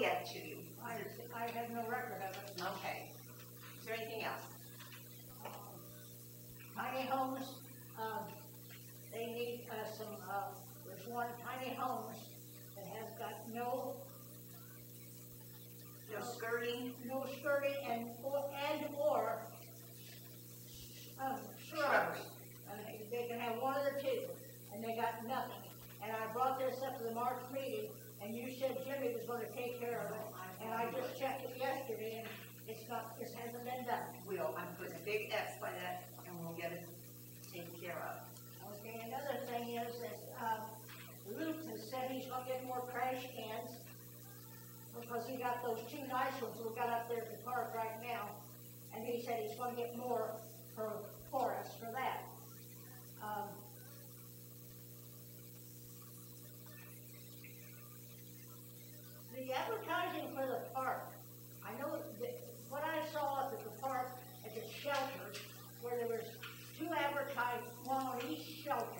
get to you. I, I have no record of it. Okay. Is there anything else? Tiny homes, um, they need uh, some, uh, there's one tiny homes that has got no, no skirting, no skirting, going to take care of it. And I just checked it yesterday, and it's not, this hasn't been done. We'll, I'm putting a big X by that, and we'll get it taken care of. Okay, another thing is that, uh, has said he's gonna get more trash cans because he got those two nice ones we got up there at the park right now. And he said he's gonna get more the advertising for the park, I know that what I saw at the park, at the shelter, where there was two advertisements, one on each shelter,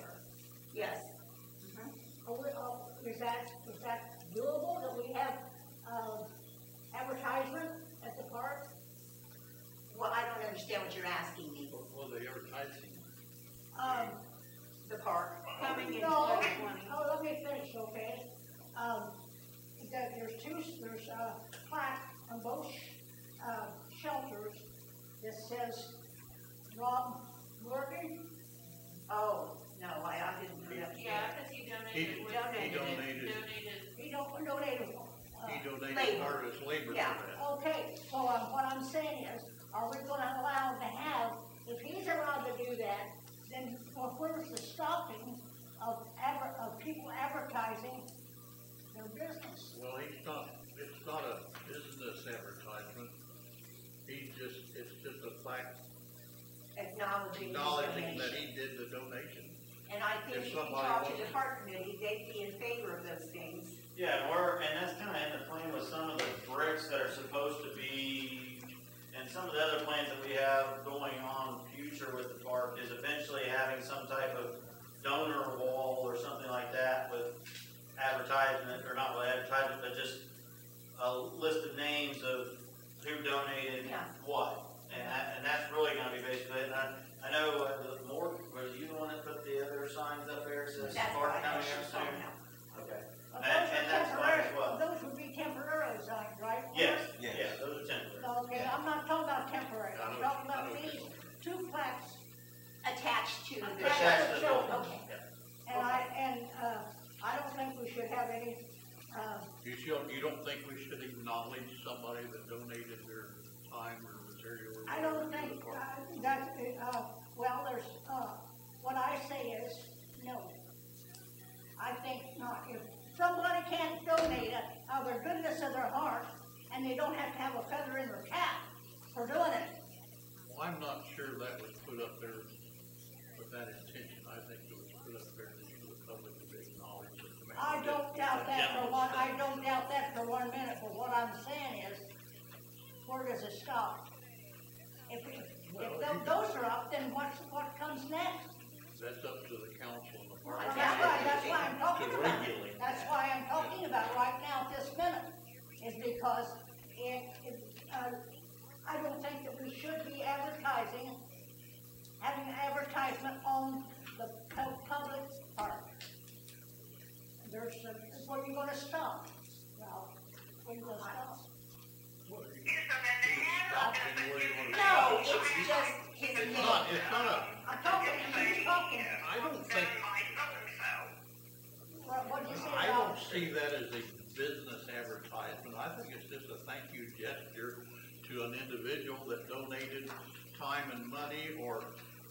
time and money or,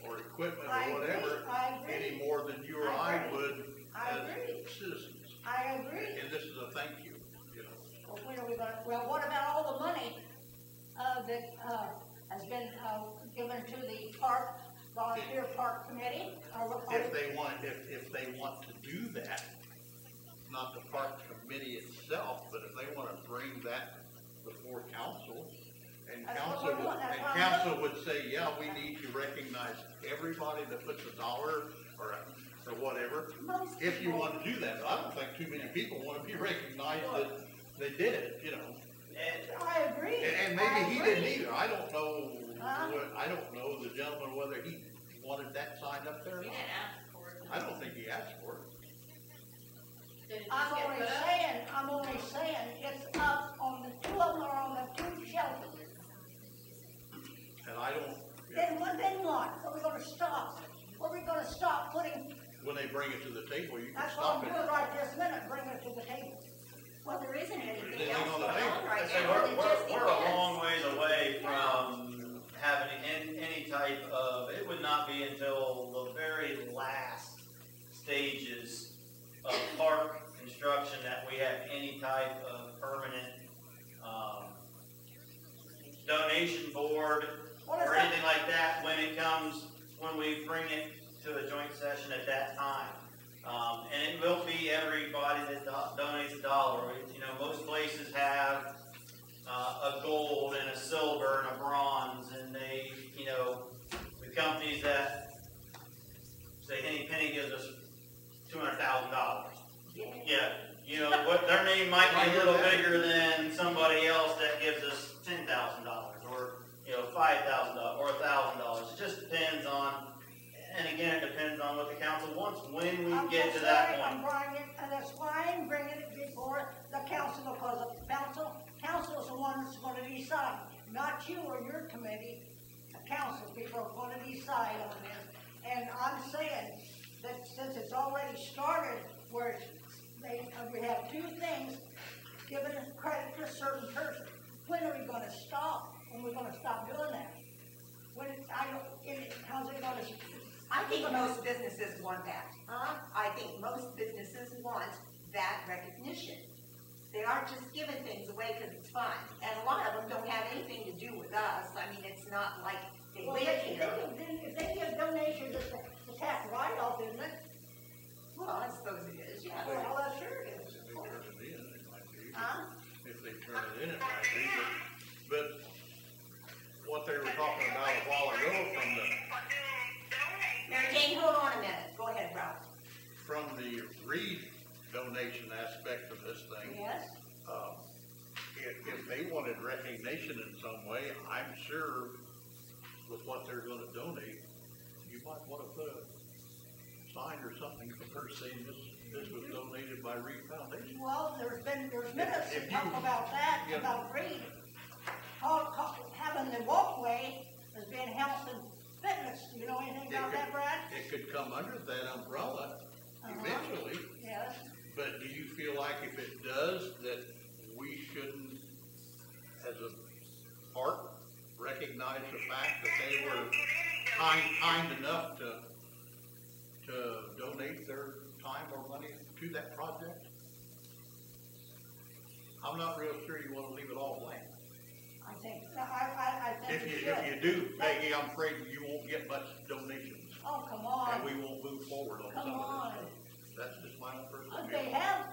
or equipment I or whatever, agree, any more than you or I I would I as agree, citizens. I agree. And this is a thank you, you know. Well, when are we gonna, well, what about all the money, uh, that, uh, has been, uh, given to the park, volunteer park committee? Or If they want, if, if they want to do that, not the park committee itself, but if they wanna bring that before council, and That's what council we're would, doing, and what council would say, yeah, we need to recognize everybody that puts a dollar or, a- or whatever, Most if you people- wanna do that, I don't think too many people wanna be recognized that they did it, you know. And I agree. And, and I maybe he agree. didn't either, I don't know, Huh? what- I don't know the gentleman whether he wanted that sign up there or You not. didn't ask for it. I don't think he asked for it. Did it just I'm get only put up? saying, I'm only saying, it's up on the, two of them are on the two shelters. And I don't, Then what, then what? Are we gonna stop? Are we gonna stop putting, when they bring it to the table, you can stop it. that's what stop I'm it. doing right this minute, bring it to the table. Well, there isn't anything Anything else on the going table? on right I now we're, we're, we're a long ways away from having any, any type of, it would not be until the very last stages of park construction that we have any type of permanent, um, donation board What is or anything like that when it comes, when we bring it to a joint session at that time. Um, and it will be everybody that do- donates a dollar. You know, most places have, uh, a gold and a silver and a bronze, and they, you know, the companies that, say Henny Penny gives us two hundred thousand dollars. Yeah, you know, what, their name might be a little bigger than somebody else that gives us ten thousand dollars, or, you know, five thousand dollars, or a thousand dollars. It just depends on, and again, it depends on what the council wants, when we I'm get just to that saying, I'm point. bringing it, and that's why I'm bringing it before the council, because the council, council is the one that's gonna decide, not you or your committee. The council people are gonna decide on this, and I'm saying that since it's already started, where they, uh, we have two things, giving credit to a certain person. When are we gonna stop? When we gonna stop doing that? When, I don't, it, how's it gonna, I think most businesses want that. huh? I think most businesses want that recognition. They aren't just giving things away because it's fun. And a lot of them don't have anything to do with us. I mean, it's not like they Well, live they, they, here. can- if they give donations, it's a, it's a tax write-off, isn't it? Well, I suppose it is, yeah. Well, that sure is. If they turn it in, it might be. Huh? If they turn it in, it might be, but, but what they were talking about a while ago from the, Mary Jane, hold on a minute. Go ahead, Ralph. from the Reid donation aspect of this thing, Yes, uh, if, if they wanted recognition in some way, I'm sure with what they're gonna donate, you might wanna put a sign or something for her saying this, this was donated by Reid Foundation. Well, there's been, there's minutes If that talk about that, Yeah. about Reid. Call, call, having the walkway has been health and fitness, do you know anything It about could- that, Brad? It could come under that umbrella Uh-huh. eventually, Yes, but do you feel like if it does, that we shouldn't, as a park, recognize the fact that they were kind, kind enough to, to donate their time or money to that project? I'm not real sure you wanna leave it all blank. I think, I, I, I think If you, should. if you do, Peggy, I'm afraid you won't get much donations, Oh, come and on, we won't move forward on come some of on. this stuff. That's just my own personal Uh. They have,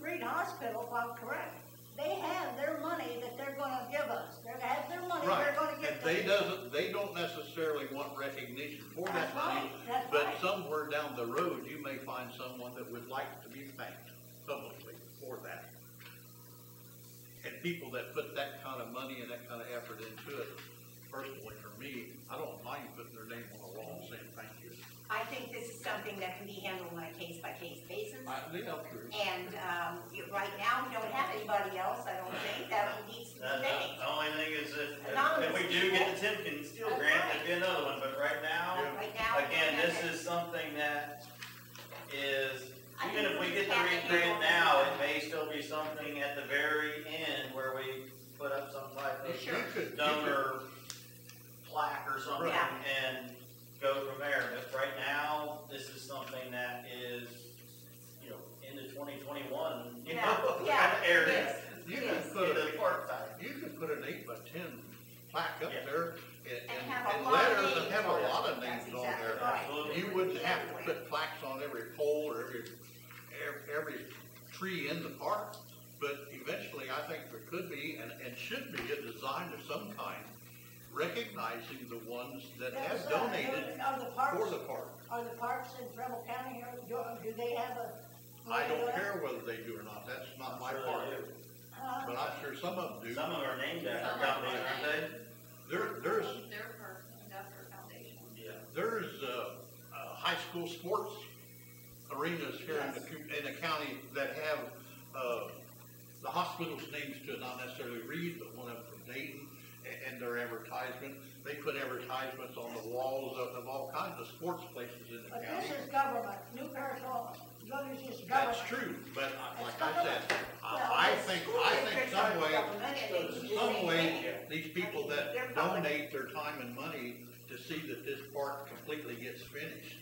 Reid Hospital, if I'm correct, they have their money that they're gonna give us. They have their money Right, they're gonna give and us. they doesn't, they don't necessarily want recognition for that That's money, right, that's but right. somewhere down the road, you may find someone that would like to be thanked publicly for that. And people that put that kind of money and that kind of effort into it, personally for me, I don't mind putting their name on the wall and saying thank you. I think this is something that can be handled on a case-by-case basis. I, yeah, true. And, um, right now, we don't have anybody else, I don't think, that needs to be The, thanked. the only thing is that if- if we do get the. Timken Steel That's grant, right. that'd be another one, but right now, Yeah. Right now. again, this is something that is, I even if we we get the can REAP handle grant it. now, it may still be something at the very end where we put up some type of Sure. could- you donor plaque or something Yeah. and go from there. But right now, this is something that is, you know, into twenty twenty-one, you Yeah, know, yeah, kind area. yes, You yes. could put Into a, the park time. you could put an eight by ten plaque up Yeah. there and, And and, have a and lot of letters and names have a on it. lot of That's names on exactly there. right. Absolutely. You wouldn't have to put plaques on every pole or every, every, every tree in the park, but eventually I think there could be and, and should be a design of some kind recognizing the ones that have That's, uh, donated Are the for parks, the park. are the parks in Preble County here, do, do they have a? I do don't they- care whether they do or not, that's not my Sure they part, do. Uh, but I'm sure some of them do. Some of them are named after Some are companies, aren't they? There, there's, Their first industrial foundation. Yeah. There's, uh, uh, high school sports arenas here in the, in the county that have, uh, the hospital's names to it, not necessarily Reid, but one of them from Dayton, a- and their advertisement, they put advertisements on the walls of, of all kinds of sports places in the But county. this is government, New Paris Law, government is That's true, but I- like I said. I, I think, I think some way, Government, and they do the some way, these people that donate their time and money to see that this park completely gets finished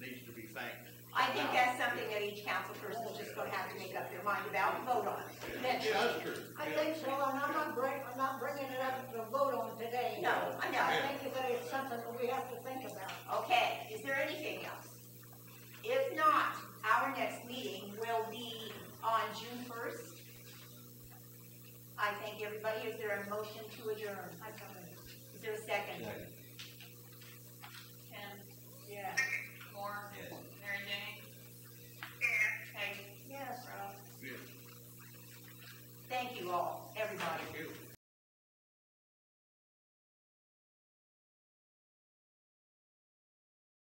needs to be thanked. I think that's something that each council person's just gonna have to make up their mind about and vote on Yeah, that's true. I think so, and I'm not bring, I'm not bringing it up to vote on today. No, I know. I think that it's something that we have to think about. Okay, is there anything else? If not, our next meeting will be on June first. I thank everybody. Is there a motion to adjourn? I come in. Is there a second? Ken, Yeah, Moore, Yes. Mary Jane, All, everybody.